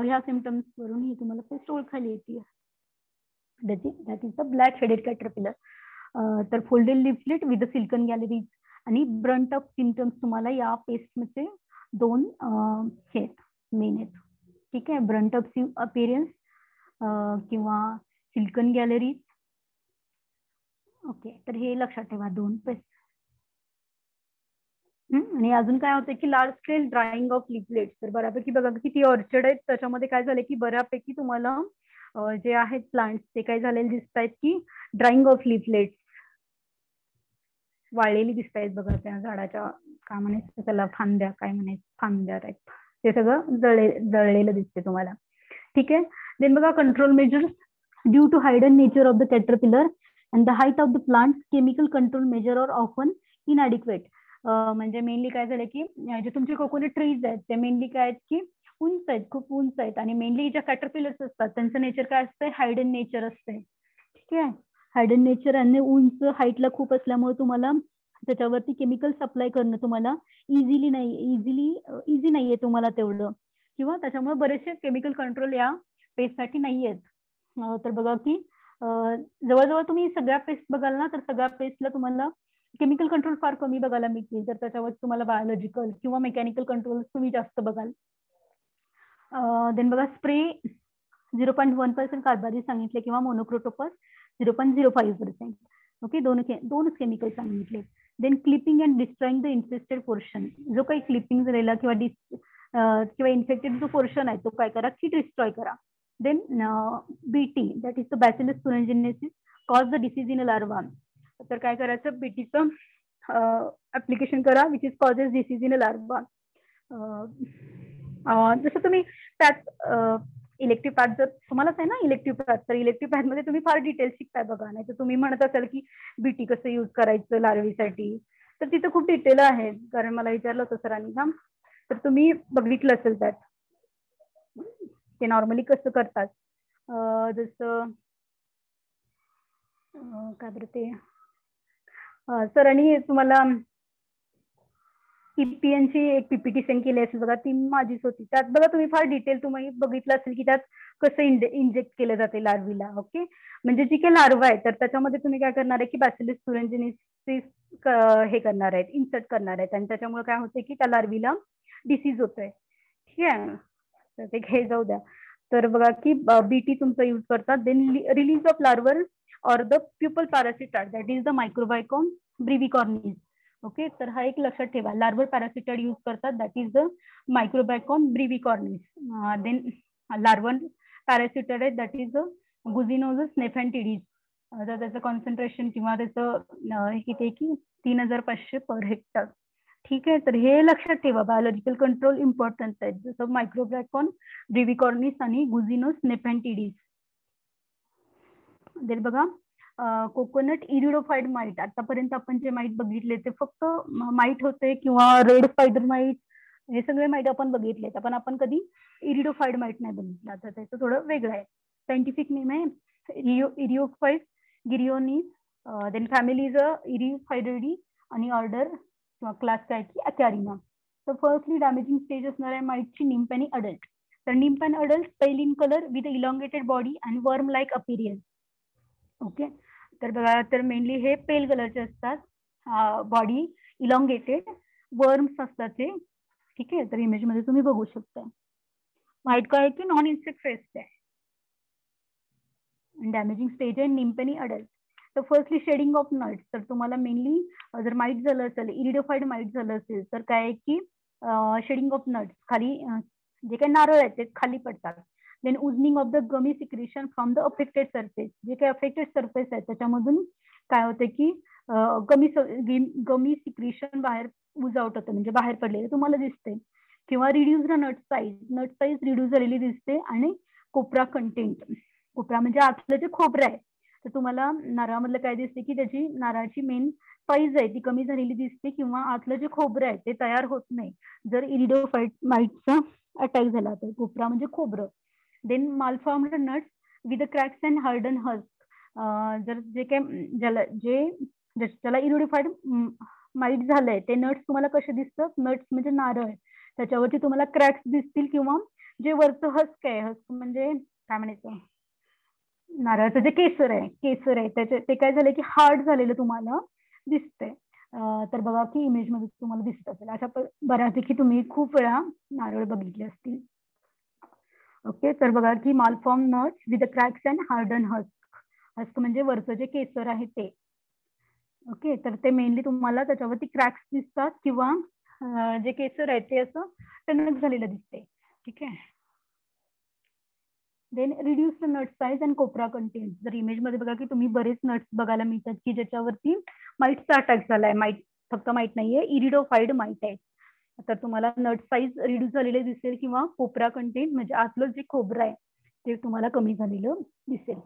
ह्या सिमटम्स वरून ही तुम्हाला पेस्ट ओळखायला येते that is the black headed caterpillar तर folded leaflet with the silken galleries आणि ब्रंट ऑफ सिमटम्स तुम्हाला या पेस्टमध्ये दोन हे मेन आहेत. ठीक आहे? ब्रंट ऑफ अपिरियन्स किंवा सिल्कन गॅलरीज ओके तर हे लक्षात ठेवा दोन पेस्ट आणि अजून काय होतं की large scale drying of leaflet तर बऱ्यापैकी बघा किती ऑर्चर्ड आहेत. त्याच्यामध्ये काय झालं की बऱ्यापैकी तुम्हाला जे आहेत प्लांट्स ते काय झालेले दिसत आहेत की ड्राइंग ऑफ लिपलेट वाळलेली दिसत आहेत बघा त्या झाडाच्या काय म्हणायचं त्याला फांद्या काय म्हणायचं फांद्या टाईप ते सगळं जळले जळलेलं दिसते तुम्हाला. ठीक आहे? देन बघा control measures due to hidden nature of the caterpillar and the height of the plant chemical control measure or often inadequate म्हणजे मेनली काय झालं की जे तुमचे कोकोनट ट्रीज आहेत ते मेनली काय आहेत की उंच आहेत खूप उंच आहेत. आणि मेनली ज्या कॅटरपिलर्स असतात त्यांचं नेचर काय असतं हायडन नेचर असते ठीक आहे? हायडन नेचर आणि उंच हाईटला खूप असल्यामुळे तुम्हाला त्याच्यावरती केमिकल सप्लाय करणं तुम्हाला इझिली नाही इझिली इझी नाहीये तुम्हाला तेवढं. किंवा त्याच्यामुळे बरेचसे केमिकल कंट्रोल या पेस्टसाठी नाही आहेत तर बघा की जवळजवळ तुम्ही सगळ्या पेस्ट बघाल ना तर सगळ्या पेस्टला तुम्हाला केमिकल कंट्रोल फार कमी बघायला मिळतील. तर त्याच्यावर तुम्हाला बायोलॉजिकल किंवा मेकॅनिकल कंट्रोल तुम्ही जास्त बघाल. देन बघा spray zero point one percent carbaryl सांगितले किंवा monocrotophos zero point zero five percent okay दोन दोनच केमिकल सांगितले. Then clipping and destroying the infested portion जो काही क्लिपिंग झालेला किंवा डिस किंवा इन्फेक्टेड जो पोर्शन आहे तो काय करा? की डिस्ट्रॉय करा. Then BT that is the thuringiensis, cause cause the in a larva. तर काय करायचं? बीटीचं ऍप्लिकेशन uh, करा which is causes disease in larva जसं तुम्ही त्यात uh, इलेक्ट्रिक पॅथ जर तुम्हालाच आहे ना इलेक्ट्रिक पॅथ तर इलेक्ट्रिक पॅथमध्ये तुम्ही फार डिटेल्स शिकताय बघा. नाही तर तुम्ही म्हणत असाल की बीटी कसं यूज करायचं लार्वीसाठी तर तिथं खूप डिटेल आहे. कारण मला विचारलं होतं सरांनी. ना तर तुम्ही बघितलं असेल त्यात. ते नॉर्मली कसं करतात? जसं काय बरं ते? आणि तुम्हाला ईपीएनची एक पीपीटी सेंड केली असेल बघा ती माझीच होती. त्यात बघा तुम्ही फार डिटेल तुम्ही बघितलं असेल की त्यात कसं इंजेक्ट केलं जाते लार्वीला ओके म्हणजे जी काही लार्वा आहे तर त्याच्यामध्ये तुम्ही काय करणार आहे की बॅसिलिस सुरेंजिनिसिस हे करणार आहेत इन्सर्ट करणार आहेत. आणि त्याच्यामुळे काय होते की त्या लार्वीला डिसीज होतोय. ठीक आहे? ते घे जाऊ द्या. तर बघा की बीटी तुमचा यूज करतात. Then release of larval or the pupal parasitoid that is the Microbracon brevicornis okay तर हा एक लक्षात ठेवा. लार्वर पॅरासिटाइड यूज करतात. That is the Microbracon brevicornis then larval parasitoid आहे that is the Goniozus nephantidis तर त्याचं कॉन्सन्ट्रेशन किंवा त्याचं किती की तीन हजार पाचशे पर हेक्टर ठीक आहे? तर हे लक्षात ठेवा. बायोलॉजिकल कंट्रोल इम्पॉर्टन्स आहेत जसं मायक्रोब्रॅकॉन ब्रिविकॉर्निस आणि गुझिनोस नेफॅन्टिडीज देर बघा कोकोनट इरिडोफाईड माईट आतापर्यंत आपण जे माईट बघितले ते फक्त माईट होते किंवा रेड स्पायडर माईट हे सगळे माईट आपण बघितले पण आपण कधी इरिडोफाईड माईट नाही बघितलं. तर त्याचं थोडं वेगळं आहे. सायंटिफिक नेम आहे erio eriophyid guerreronis then family is a आणि ऑर्डर किंवा क्लास काय की अकॅरिना तर फर्स्टली डॅमेजिंग स्टेज असणार आहे माईटची निम्प आणि अडल्ट तर nymph and adult pale in colour with elongated body and worm like appearance okay तर बघा तर मेनली हे पेल कलरचे असतात. बॉडी इलॉंगेटेड वर्म्स असतात ते. ठीक आहे? तर इमेजमध्ये तुम्ही बघू शकता. व्हाईट काय की नॉन इन्सेक्ट फेस्ट आहे डॅमेजिंग स्टेज आहे निम्पनी अडल्ट तर फर्स्टली शेडिंग ऑफ नट्स तर तुम्हाला मेनली जर माईट झालं असेल इरिडोफाईड माईट झालं असेल तर काय आहे की शेडिंग ऑफ नट्स खाली जे काही नारळ आहेत ते खाली पडतात. Then oozing of the gummy secretion from the affected surface जे काही अफेक्टेड सरफेस आहे त्याच्यामधून काय होतं की गमी गमी सिक्रेशन बाहेर उज आउट होतं म्हणजे बाहेर पडलेलं. तुम्हाला दिसते किंवा reduce nut size nut size reduce झालेली दिसते आणि कोपरा कंटेंट कोपरा म्हणजे आतलं जे खोबरं आहे तर तुम्हाला नारळामधलं काय दिसते की त्याची नारळाची मेन फाईज आहे ती कमी झालेली दिसते किंवा आतलं जे खोबरं आहे ते तयार होत नाही. जर इरिडोफाईट माईटचा अटॅक झाला तर कोपरा म्हणजे खोबरं. Then malformed nuts with cracks and harden husk जर जे काय ज्याला जे ज्याला इरिडोफाईड माईट झालंय ते नट्स तुम्हाला कसे दिसतात? नट्स म्हणजे नारळ. त्याच्यावरती तुम्हाला क्रॅक्स दिसतील किंवा जे वरचं हस्क आहे हस्क म्हणजे काय म्हणायचं? नारळाचं जे केसर आहे केसर आहे त्याचे ते काय झालं की हार्ड झालेलं तुम्हाला दिसतंय. तर बघा की इमेजमध्ये तुम्हाला दिसत असेल. अशा बऱ्यापैकी तुम्ही खूप वेळा नारळ बघितले असतील. ओके तर बघा की malform nuts with cracks and harden husk husk म्हणजे वरचं जे केसर आहे ते. ओके तर ते मेनली तुम्हाला त्याच्यावरती क्रॅक्स दिसतात किंवा जे केसर आहे ते असं टणक झालेलं दिसते ठीक आहे? Then reduce the nut size and कोपरा कंटेंट जर इमेजमध्ये बघा की तुम्ही बरेच नट्स बघायला मिळतात की ज्याच्यावरती माईटचा अटॅक झालाय. माईट फक्त माईट नाहीये इरिडोफाईड माईट आहे. तर तुम्हाला नट साईज रिड्यूस झालेले दिसेल किंवा कोपरा कंटेंट म्हणजे आतलं जे खोबरं आहे ते तुम्हाला कमी झालेलं दिसेल.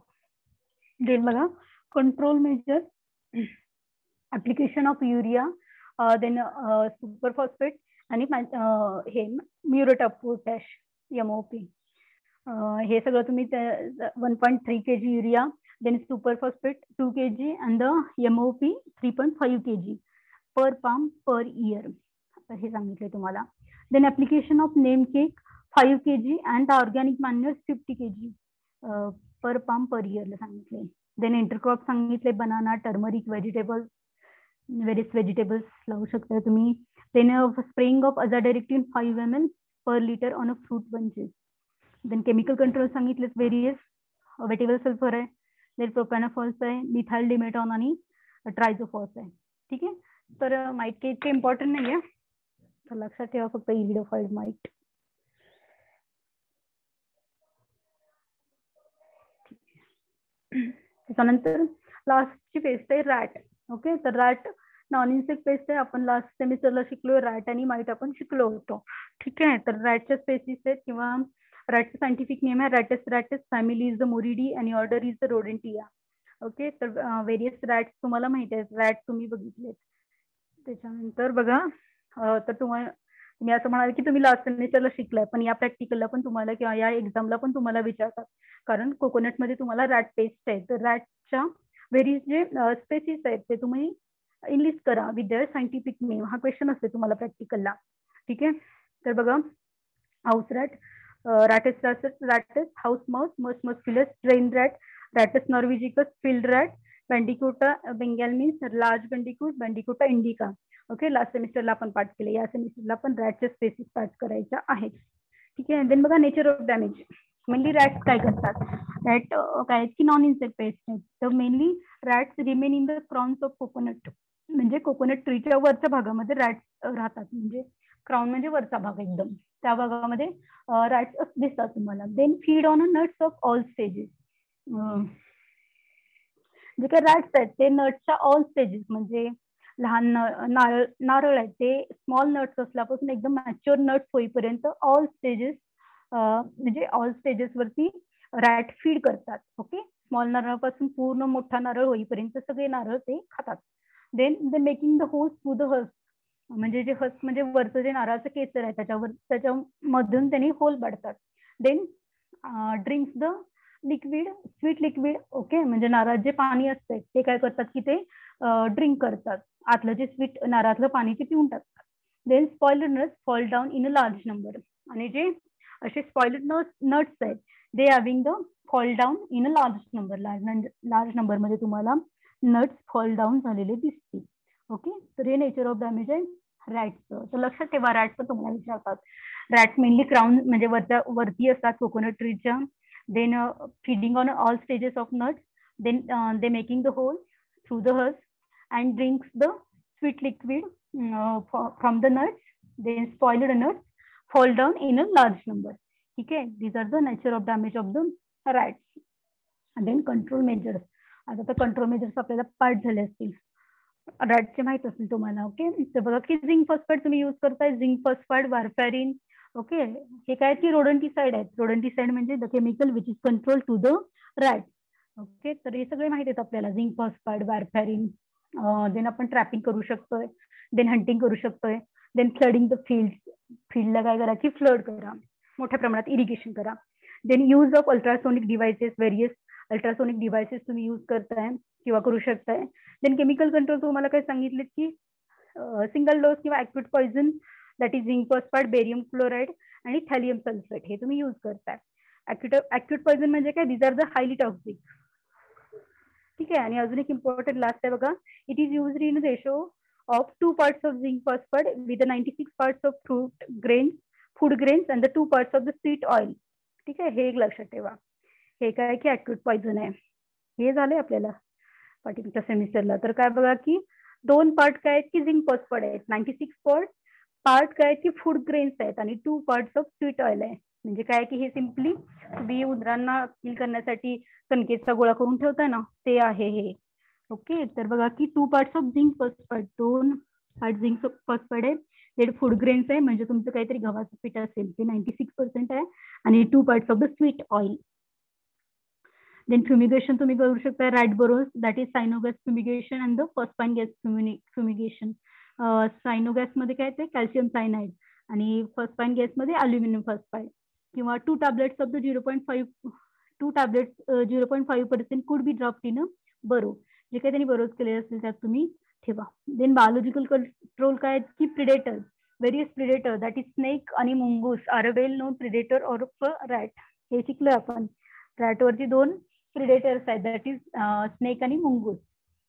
देन बघा control measure application of urea then super phosphate आणि uh, हे म्युरेट ऑफ पोटॅश एमओपी हे सगळं तुम्ही one point three K G urea then super phosphate two K G and the MOP three point five K G per palm per year हे सांगितले तुम्हाला. Then application of neem cake five K G and organic manure fifty K G per palm per इयरला सांगितले then intercrop सांगितले banana turmeric vegetables various vegetables लावू शकता तुम्ही. Then spraying of Azha azadirachtin five M L per litre on a fruit bunches then chemical control सांगितलेच various wettable sulphur आहे then प्रोपॅनाफॉल्स आहे methyl डिमेटॉन आणि ट्रायझोफॉल्स आहे ठीक आहे तर माईट काही इतके इम्पॉर्टंट नाही आहे तर लक्षात ठेवा फक्त इलिडोफाईड माईट त्याच्यानंतर लास्टची पेस्ट आहे रॅट ओके तर रॅट नॉन इन्सेक्ट पेस्ट आहे. आपण लास्ट सेमिस्टरला शिकलो रॅट आणि माईट आपण शिकलो होतो. ठीक आहे? तर रॅटच्या स्पेसिस आहेत किंवा रॅटचं सायंटिफिक नेम आहे Rattus rattus family is the Muridae आणि order is the Rodentia okay तर व्हेरियस रॅट्स तुम्हाला माहिती आहेत. रॅट तुम्ही बघितलेत. त्याच्यानंतर बघा तर तुम्हाला तुम्ही असं म्हणाल की तुम्ही लास्ट सेमिस्टरला शिकलाय पण या प्रॅक्टिकलला पण तुम्हाला किंवा या एक्झामला पण तुम्हाला विचारतात. कारण कोकोनटमध्ये तुम्हाला रॅट पेस्ट आहे. तर रॅटच्या व्हेरियस जे स्पेसिस आहेत ते तुम्ही इंग्लिश करा. विथ देअर सायंटिफिक नेम हा क्वेश्चन असते तुम्हाला प्रॅक्टिकलला ठीक आहे? तर बघा house rat Rattus rattus rattus house mouse Mus musculus drain rat Rattus norvegicus field rat Bandicota Bengal means large bandicoot Bandicota indica okay last सेमिस्टरला आपण पाठ केले. या सेमिस्टरला पण रॅटच्या स्पेसिस पाठ करायच्या आहेत ठीक आहे? देन बघा nature of damage mainly rats काय करतात? रॅट काय आहेत की नॉन इन्सेक्ट पेस्ट तर mainly rats remain in the crowns of coconut म्हणजे कोकोनट ट्रीच्या वरच्या भागामध्ये रॅट्स राहतात. म्हणजे क्राऊन म्हणजे वरचा भाग एकदम. त्या भागामध्ये रॅट्स दिसतात तुम्हाला. Then feed on a nuts of all stages जे काही रॅट्स आहेत ते नट्सच्या ऑल स्टेजेस म्हणजे लहान नारळ नारळ आहेत ते स्मॉल नट्स असल्यापासून एकदम मॅच्युअर नट्स होईपर्यंत ऑल स्टेजेस म्हणजे ऑल स्टेजेस वरती रॅट फीड करतात ओके स्मॉल नारळापासून पूर्ण मोठा नारळ होईपर्यंत सगळे नारळ ते खातात. Then the making the host to the husk म्हणजे जे फर्स्ट म्हणजे वरचं जे नारळाचं केसर आहे त्याच्यावर त्याच्या मधून त्यांनी होल पाडतात then drinks the liquid sweet liquid okay म्हणजे नारळात जे पाणी असते ते काय करतात की ते ड्रिंक करतात. आतलं जे स्वीट नारळातलं पाणी ते पिऊन टाकतात. Then spoil nuts fall down in a large number आणि जे असे स्पॉइल नट्स आहेत they having the fall down in a large number large large नंबरमध्ये तुम्हाला नट्स फॉल डाऊन झालेले दिसतील. ओके तर हे नेचर ऑफ डॅमेज आहे. रॅटचं. तर लक्षात ठेवा रॅटचं तुम्हाला विचारतात. रॅट मेनली क्राऊन म्हणजे वरच्या वरती असतात coconut ट्रीच्या then feeding on all stages of nuts then they making the hole through the hers and drinks the sweet liquid from the nuts then spoiled nuts fall down in a large number ठीक आहे? These are the nature of damage of the rats then control measures आता तर control measures आपल्याला part झाले असतील. रॅटचे माहीत असेल तुम्हाला ओके? तर बघा की झिंक फॉस्फाईड तुम्ही युज करताय झिंक फॉस्फाईड वारफॅरिन ओके? हे काय की रोडंटीसाइड आहेत. रोडंटीसाइड म्हणजे the chemical which is control to the rat okay? तर हे सगळे माहीत आहेत आपल्याला झिंक फॉस्फाईड वारफॅरिन देन आपण ट्रॅपिंग करू शकतोय देन हंटिंग करू शकतोय देन फ्लडिंग द फील्ड फील्डला काय करा की फ्लड करा. मोठ्या प्रमाणात इरिगेशन करा. Then use of ultrasonic devices various ultrasonic devices तुम्ही यूज करताय किंवा करू शकताय. देन केमिकल कंट्रोल तुम्हाला काय सांगितलेत की सिंगल डोस किंवा acute poison that is zinc phosphate barium chloride आणि थॅलियम सल्फेट हे तुम्ही यूज करताय. ऍक्यूट ऍक्यूट पॉइझन म्हणजे काय? These are the highly toxic ठीक आहे? आणि अजून एक इम्पॉर्टंट लास्ट आहे बघा. It is use in ratio of two parts of zinc phosphate with ninety six parts of fruit grains food grains and the two parts of the sweet oil ठीक आहे? हे एक लक्षात ठेवा. हे काय की ऍक्यूट पॉइझन आहे. हे झालंय आपल्याला पाठीमागच्या सेमिस्टरला तर काय बघा की दोन पार्ट काय आहेत की झिंक फॉस्फाईड आहेत. नाईन्टी सिक्स पॉट पार्ट काय की फूड ग्रेन्स आहेत आणि two parts of sweet oil आहे. म्हणजे काय की हे सिम्पली तुम्ही उंदरांना किल करण्यासाठी कणकेचा गोळा करून ठेवताय ना ते आहे हे. ओके तर बघा की two parts of zinc phosphide दोन पार्ट झिंक फॉस्फाईड आहे ते फूड ग्रेन्स आहे म्हणजे तुमचं काहीतरी गव्हाचं पीठ असेल ते नाईन्टी सिक्स पर्सेंट आहे. आणि two parts of the sweet oil then fumigation तुम्ही करू शकता rat burrows that is Cyanogas fumigation and the phosphine gas fumigation सायनोगॅसमध्ये काय ते? कॅल्शियम सायनाइड आणि फर्स्ट पाईन गॅसमध्ये अल्युमिनियम फॉस्फाईड किंवा two tablets of the zero point five two tablets zero point five percent could be dropped in अ बरो जे काही त्यांनी बरोज केले असेल त्यात तुम्ही ठेवा. देन बायोलॉजिकल कंट्रोल काय की predator various predator that is snake आणि मुंगूस are a well known predator or rat हे शिकलोय आपण. रॅटवरती दोन प्रिडेटर्स आहेत. दॅट इज स्नेक आणि मुंगूस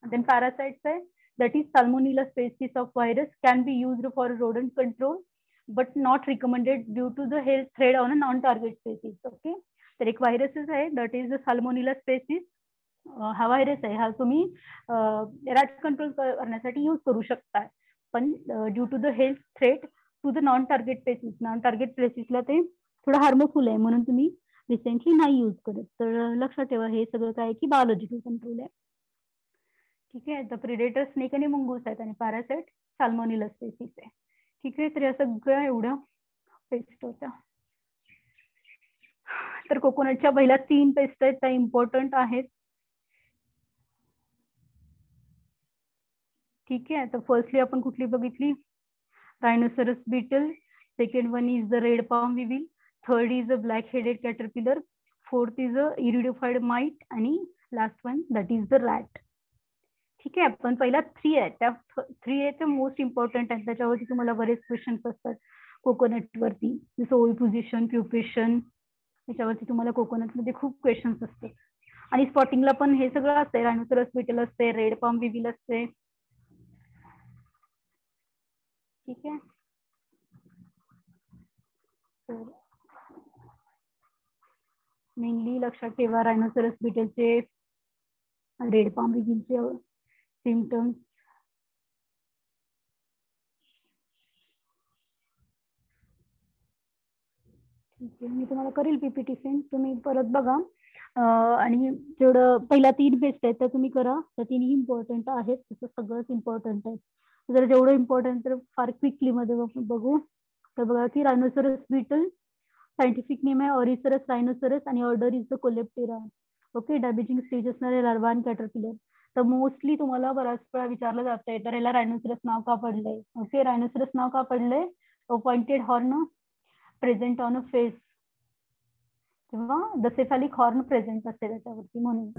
देन पॅरासाइट्स आहे that is salmonella species of virus can be used for rodent control but not recommended due to the health threat on a non target species okay तर एक व्हायरसच आहे. That is the salmonella species हा virus आहे. हा तुम्ही rat control करण्यासाठी use करू शकता पण due to the health threat to the non target species non target स्पेसिसला ते थोडं हार्मफुल आहे. म्हणून तुम्ही रिसेंटली नाही यूज करत. तर लक्षात ठेवा हे सगळं काय की बायोलॉजिकल कंट्रोल आहे. ठीक आहे? तर प्रिडेटर स्नेक आणि मुंगूस आहेत आणि पॅरासाइट साल्मोनिला स्पेसिस आहे. ठीक आहे? तर या सगळ्या एवढ्या पेस्ट होत्या. तर कोकोनटच्या पहिल्या तीन पेस्ट आहेत त्या इम्पॉर्टंट आहेत. ठीक आहे? तर फर्स्टली आपण कुठली बघितली? Rhinoceros beetle second one is the red palm weevil third is a black headed caterpillar fourth is a eriophyid mite आणि last one that is the rat ठीक आहे पण पहिला थ्री आहे. त्या थ्री आहे ते मोस्ट इम्पॉर्टंट आहे. त्याच्यावरती तुम्हाला बरेच क्वेश्चन्स असतात. कोकोनट वरती. जसं ओल पोझिशन प्युपेशन त्याच्यावरती तुम्हाला कोकोनटमध्ये खूप क्वेश्चन्स असतात. आणि स्पॉटिंगला पण हे सगळं असते रायनोसरस बिटल असते रेड पॉम विविल असते ठीक आहे? मेनली लक्षात ठेवा रायनोसरस बिटलचे रेड पाम विगिलचे सिमटम्स ठीक आहे मी तुम्हाला करेल पीपीटी सेंड तुम्ही परत बघा. आणि जेवढं पहिला तीन बेस्ट आहेत त्या तुम्ही करा. त्या तिन्ही इम्पॉर्टंट आहेत. तसं सगळंच इम्पॉर्टंट आहे. जर जेवढं इम्पॉर्टंट तर फार क्विकली मध्ये बघू. तर बघा की रायनोसरस बीटल सायंटिफिक नेम आहे ऑरिसरस रायनोसरस आणि order is the Coleoptera okay damaging stage असणारे लार्वा आणि कॅटरपिलर तर मोस्टली तुम्हाला बऱ्याच वेळा विचारलं जातंय तर याला रायनोसरस नाव का पडलंय? ओके रायनोसरस नाव का पडलंय? Pointed horn present on a face किंवा दसेफॅलिक हॉर्न प्रेझेंट असते त्याच्यावरती म्हणून.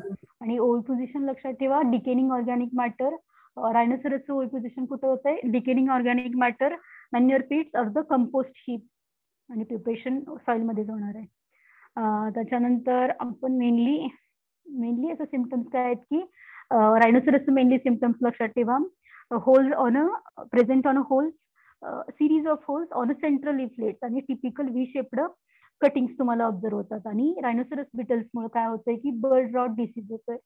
आणि ओल पोझिशन लक्षात ठेवा डिकेनिंग ऑर्गॅनिक मॅटर रायनोसरसचं ओल पोझिशन कुठं होतंय? Decaying organic matter manure pits of the compost heap आणि प्रिपरेशन सॉइलमध्येच होणार आहे. त्याच्यानंतर आपण मेनली मेनली असं सिमटम्स काय आहेत की रायनोसरस मेनली सिमटम्स लक्षात ठेवा. Holes on a present on a holes series of holes on a central leaflet आणि टिपिकल व्ही शेप्ड कटिंग्स तुम्हाला ऑब्झर्व होतात. आणि रायनोसरस बिटल्समुळे काय होतंय की बर्ड रॉट डिसीज होतोय.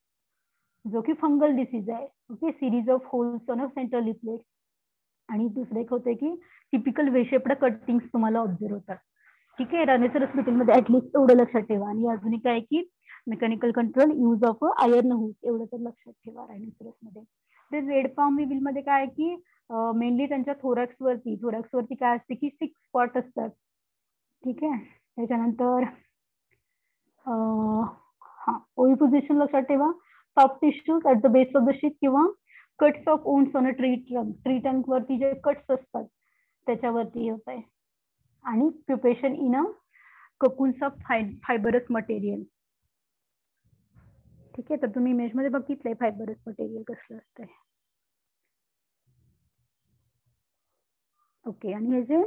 जो की फंगल डिसीज आहे. Okay series of holes on a central leaflet आणि दुसरं एक होतंय की टिपिकल व्ही शेप्ड कटिंग्स तुम्हाला ऑब्झर्व होतात. ठीक आहे? रानेसर बिटलमध्ये ऍटलिस्ट एवढं लक्षात ठेवा. आणि अजून एक आहे की mechanical control use of iron hook एवढं तर लक्षात ठेवा रायनेसरसमध्ये ते रेड पाम विलमध्ये काय आहे की मेनली त्यांच्या थोरॅक्स वरती थोरॅक्स वरती काय असते की सिक्स स्पॉट असतात. ठीक आहे? त्याच्यानंतर हा ओळी पोझिशन लक्षात ठेवा. Top tissues at the base of the sheet किंवा cuts of wounds on a tree trunk tree trunk वरती जे कट्स असतात त्याच्यावरती होत आहे. आणि preparation in a cocoons of fibrous material ठीक आहे तर तुम्ही इमेजमध्ये बघितलंय फायबरस मटेरियल कसलं असतंय. ओके आणि हे जे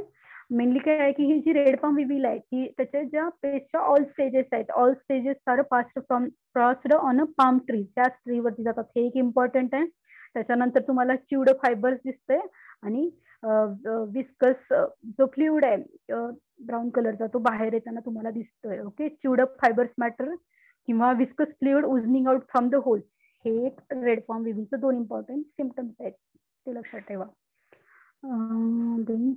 मेनली काय आहे की ही जी रेड पाम विविल आहे ती त्याच्या ज्या पेस्टच्या ऑल स्टेजेस आहेत all stages are past from crossed on a palm tree त्याच ट्रीवरती जातात. हे एक इम्पॉर्टंट आहे. त्याच्यानंतर तुम्हाला चिवड फायबर्स दिसतंय. आणि विस्कस जो फ्ल्युड आहे ब्राऊन कलरचा तो बाहेर येताना तुम्हाला दिसतोय okay chewed up fibres matter किंवा viscous fluid oozing out from the hole हे एक रेड फॉर्म विविलचं दोन इम्पॉर्टंट सिमटम्स आहेत ते लक्षात ठेवा. देन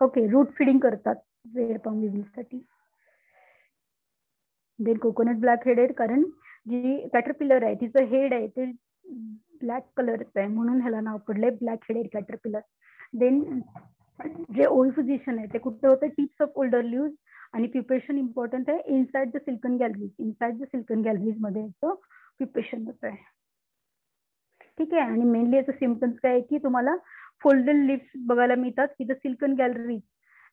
ओके रूट फिडिंग करतात रेड फॉर्म विविलसाठी देन कोकोनट ब्लॅक हेडेड कारण जी कॅटरपिलर आहे तिचं हेड आहे ते ब्लॅक कलरचं आहे म्हणून ह्याला नाव पडलंय ब्लॅक हेडेड कॅटरपिलर देन जे ओल्ड पोझिशन आहे ते कुठं होतं? टिप्स ऑफ ओल्डर ल्यूज आणि प्रिपरेशन इम्पॉर्टंट आहे. Inside the silken galleries inside the silken गॅलरीजमध्ये याचं प्रिपरेशन होत आहे ठीक आहे? आणि मेनली याचं सिम्पटम्स काय आहे की तुम्हाला फोल्डेड लिप्स बघायला मिळतात की the silken galleries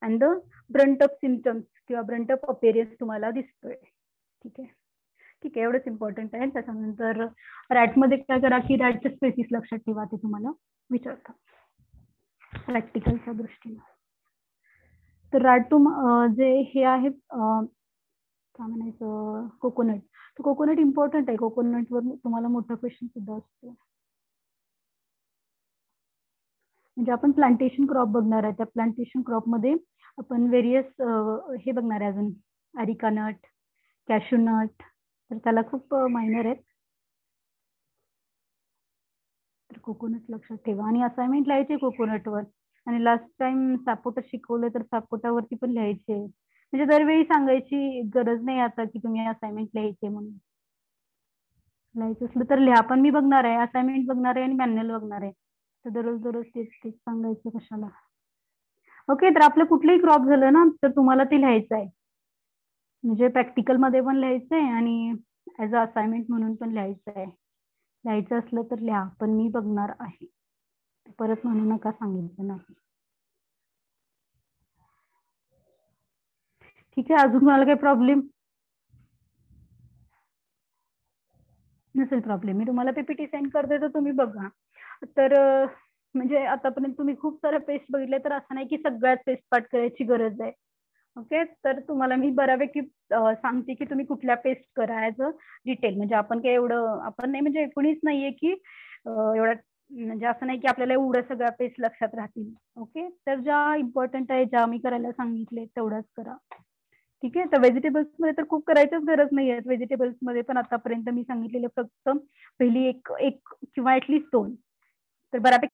and the burnt of symptoms किंवा ब्रंट ऑफ अपेरियन्स तुम्हाला दिसतोय. ठीक आहे? ठीक आहे एवढंच इम्पॉर्टंट आहे. त्याच्यानंतर रॅटमध्ये काय करा की रॅटचे स्पेसिस लक्षात ठेवा ते तुम्हाला. विचारतात प्रॅक्टिकलच्या दृष्टीने. तर रॅटूम जे हे आहे काय म्हणायचं कोकोनट तर कोकोनट इम्पॉर्टंट आहे. कोकोनटवर तुम्हाला मोठा क्वेश्चन सुद्धा असतो. म्हणजे आपण प्लांटेशन क्रॉप बघणार आहे. त्या प्लांटेशन क्रॉपमध्ये आपण व्हेरियस हे बघणार आहे अजून. अरिका नट कॅशू नट तर त्याला खूप मायनर आहेत. तर कोकोनट लक्षात ठेवा. आणि असाइनमेंट लिहायचे कोकोनटवर आणि लास्ट टाइम सापोटा शिकवलं तर सापोटावरती पण लिहायचे. म्हणजे दरवेळी सांगायची गरज नाही आता की तुम्ही असाइनमेंट लिहायचे म्हणून. लिहायचं असलं तर लिहा. पण मी बघणार आहे. असाइनमेंट बघणार आहे आणि मॅन्युअल बघणार आहे. तर दररोज दररोज तेच तेच सांगायचं कशाला. ओके तर आपलं कुठलंही क्रॉप झालं ना तर तुम्हाला ते लिहायचं आहे. म्हणजे प्रॅक्टिकलमध्ये पण लिहायचंय आणि ऍज अ असाइनमेंट म्हणून पण लिहायचं आहे लिहायचं असलं तर लिहा पण मी बघणार आहे. परत म्हणू नका सांगितलं नाही. ठीक आहे अजून मला काही प्रॉब्लेम नसेल प्रॉब्लेम मी तुम्हाला पीपीटी सेंड करते तर तुम्ही बघा. तर म्हणजे आतापर्यंत तुम्ही खूप साऱ्या पेस्ट बघितले तर असं नाही की सगळ्यात पेस्ट पाठ करायची गरज आहे. ओके? तर तुम्हाला मी बऱ्यापैकी सांगते की तुम्ही कुठल्या पेस्ट करा अ डिटेल म्हणजे आपण काय एवढं आपण नाही म्हणजे कोणीच नाहीये की एवढा म्हणजे असं नाही की आपल्याला एवढं सगळ्या पेस्ट लक्षात राहतील. ओके? तर ज्या इम्पॉर्टंट आहे ज्या मी करायला सांगितले तेवढंच करा. ठीक आहे? तर व्हेजिटेबल्समध्ये तर खूप करायचीच गरज नाही आहे व्हेजिटेबल्समध्ये पण आतापर्यंत मी सांगितलेले फक्त पहिली एक एक किंवा ऍटलीस्ट दोन. तर बऱ्यापैकी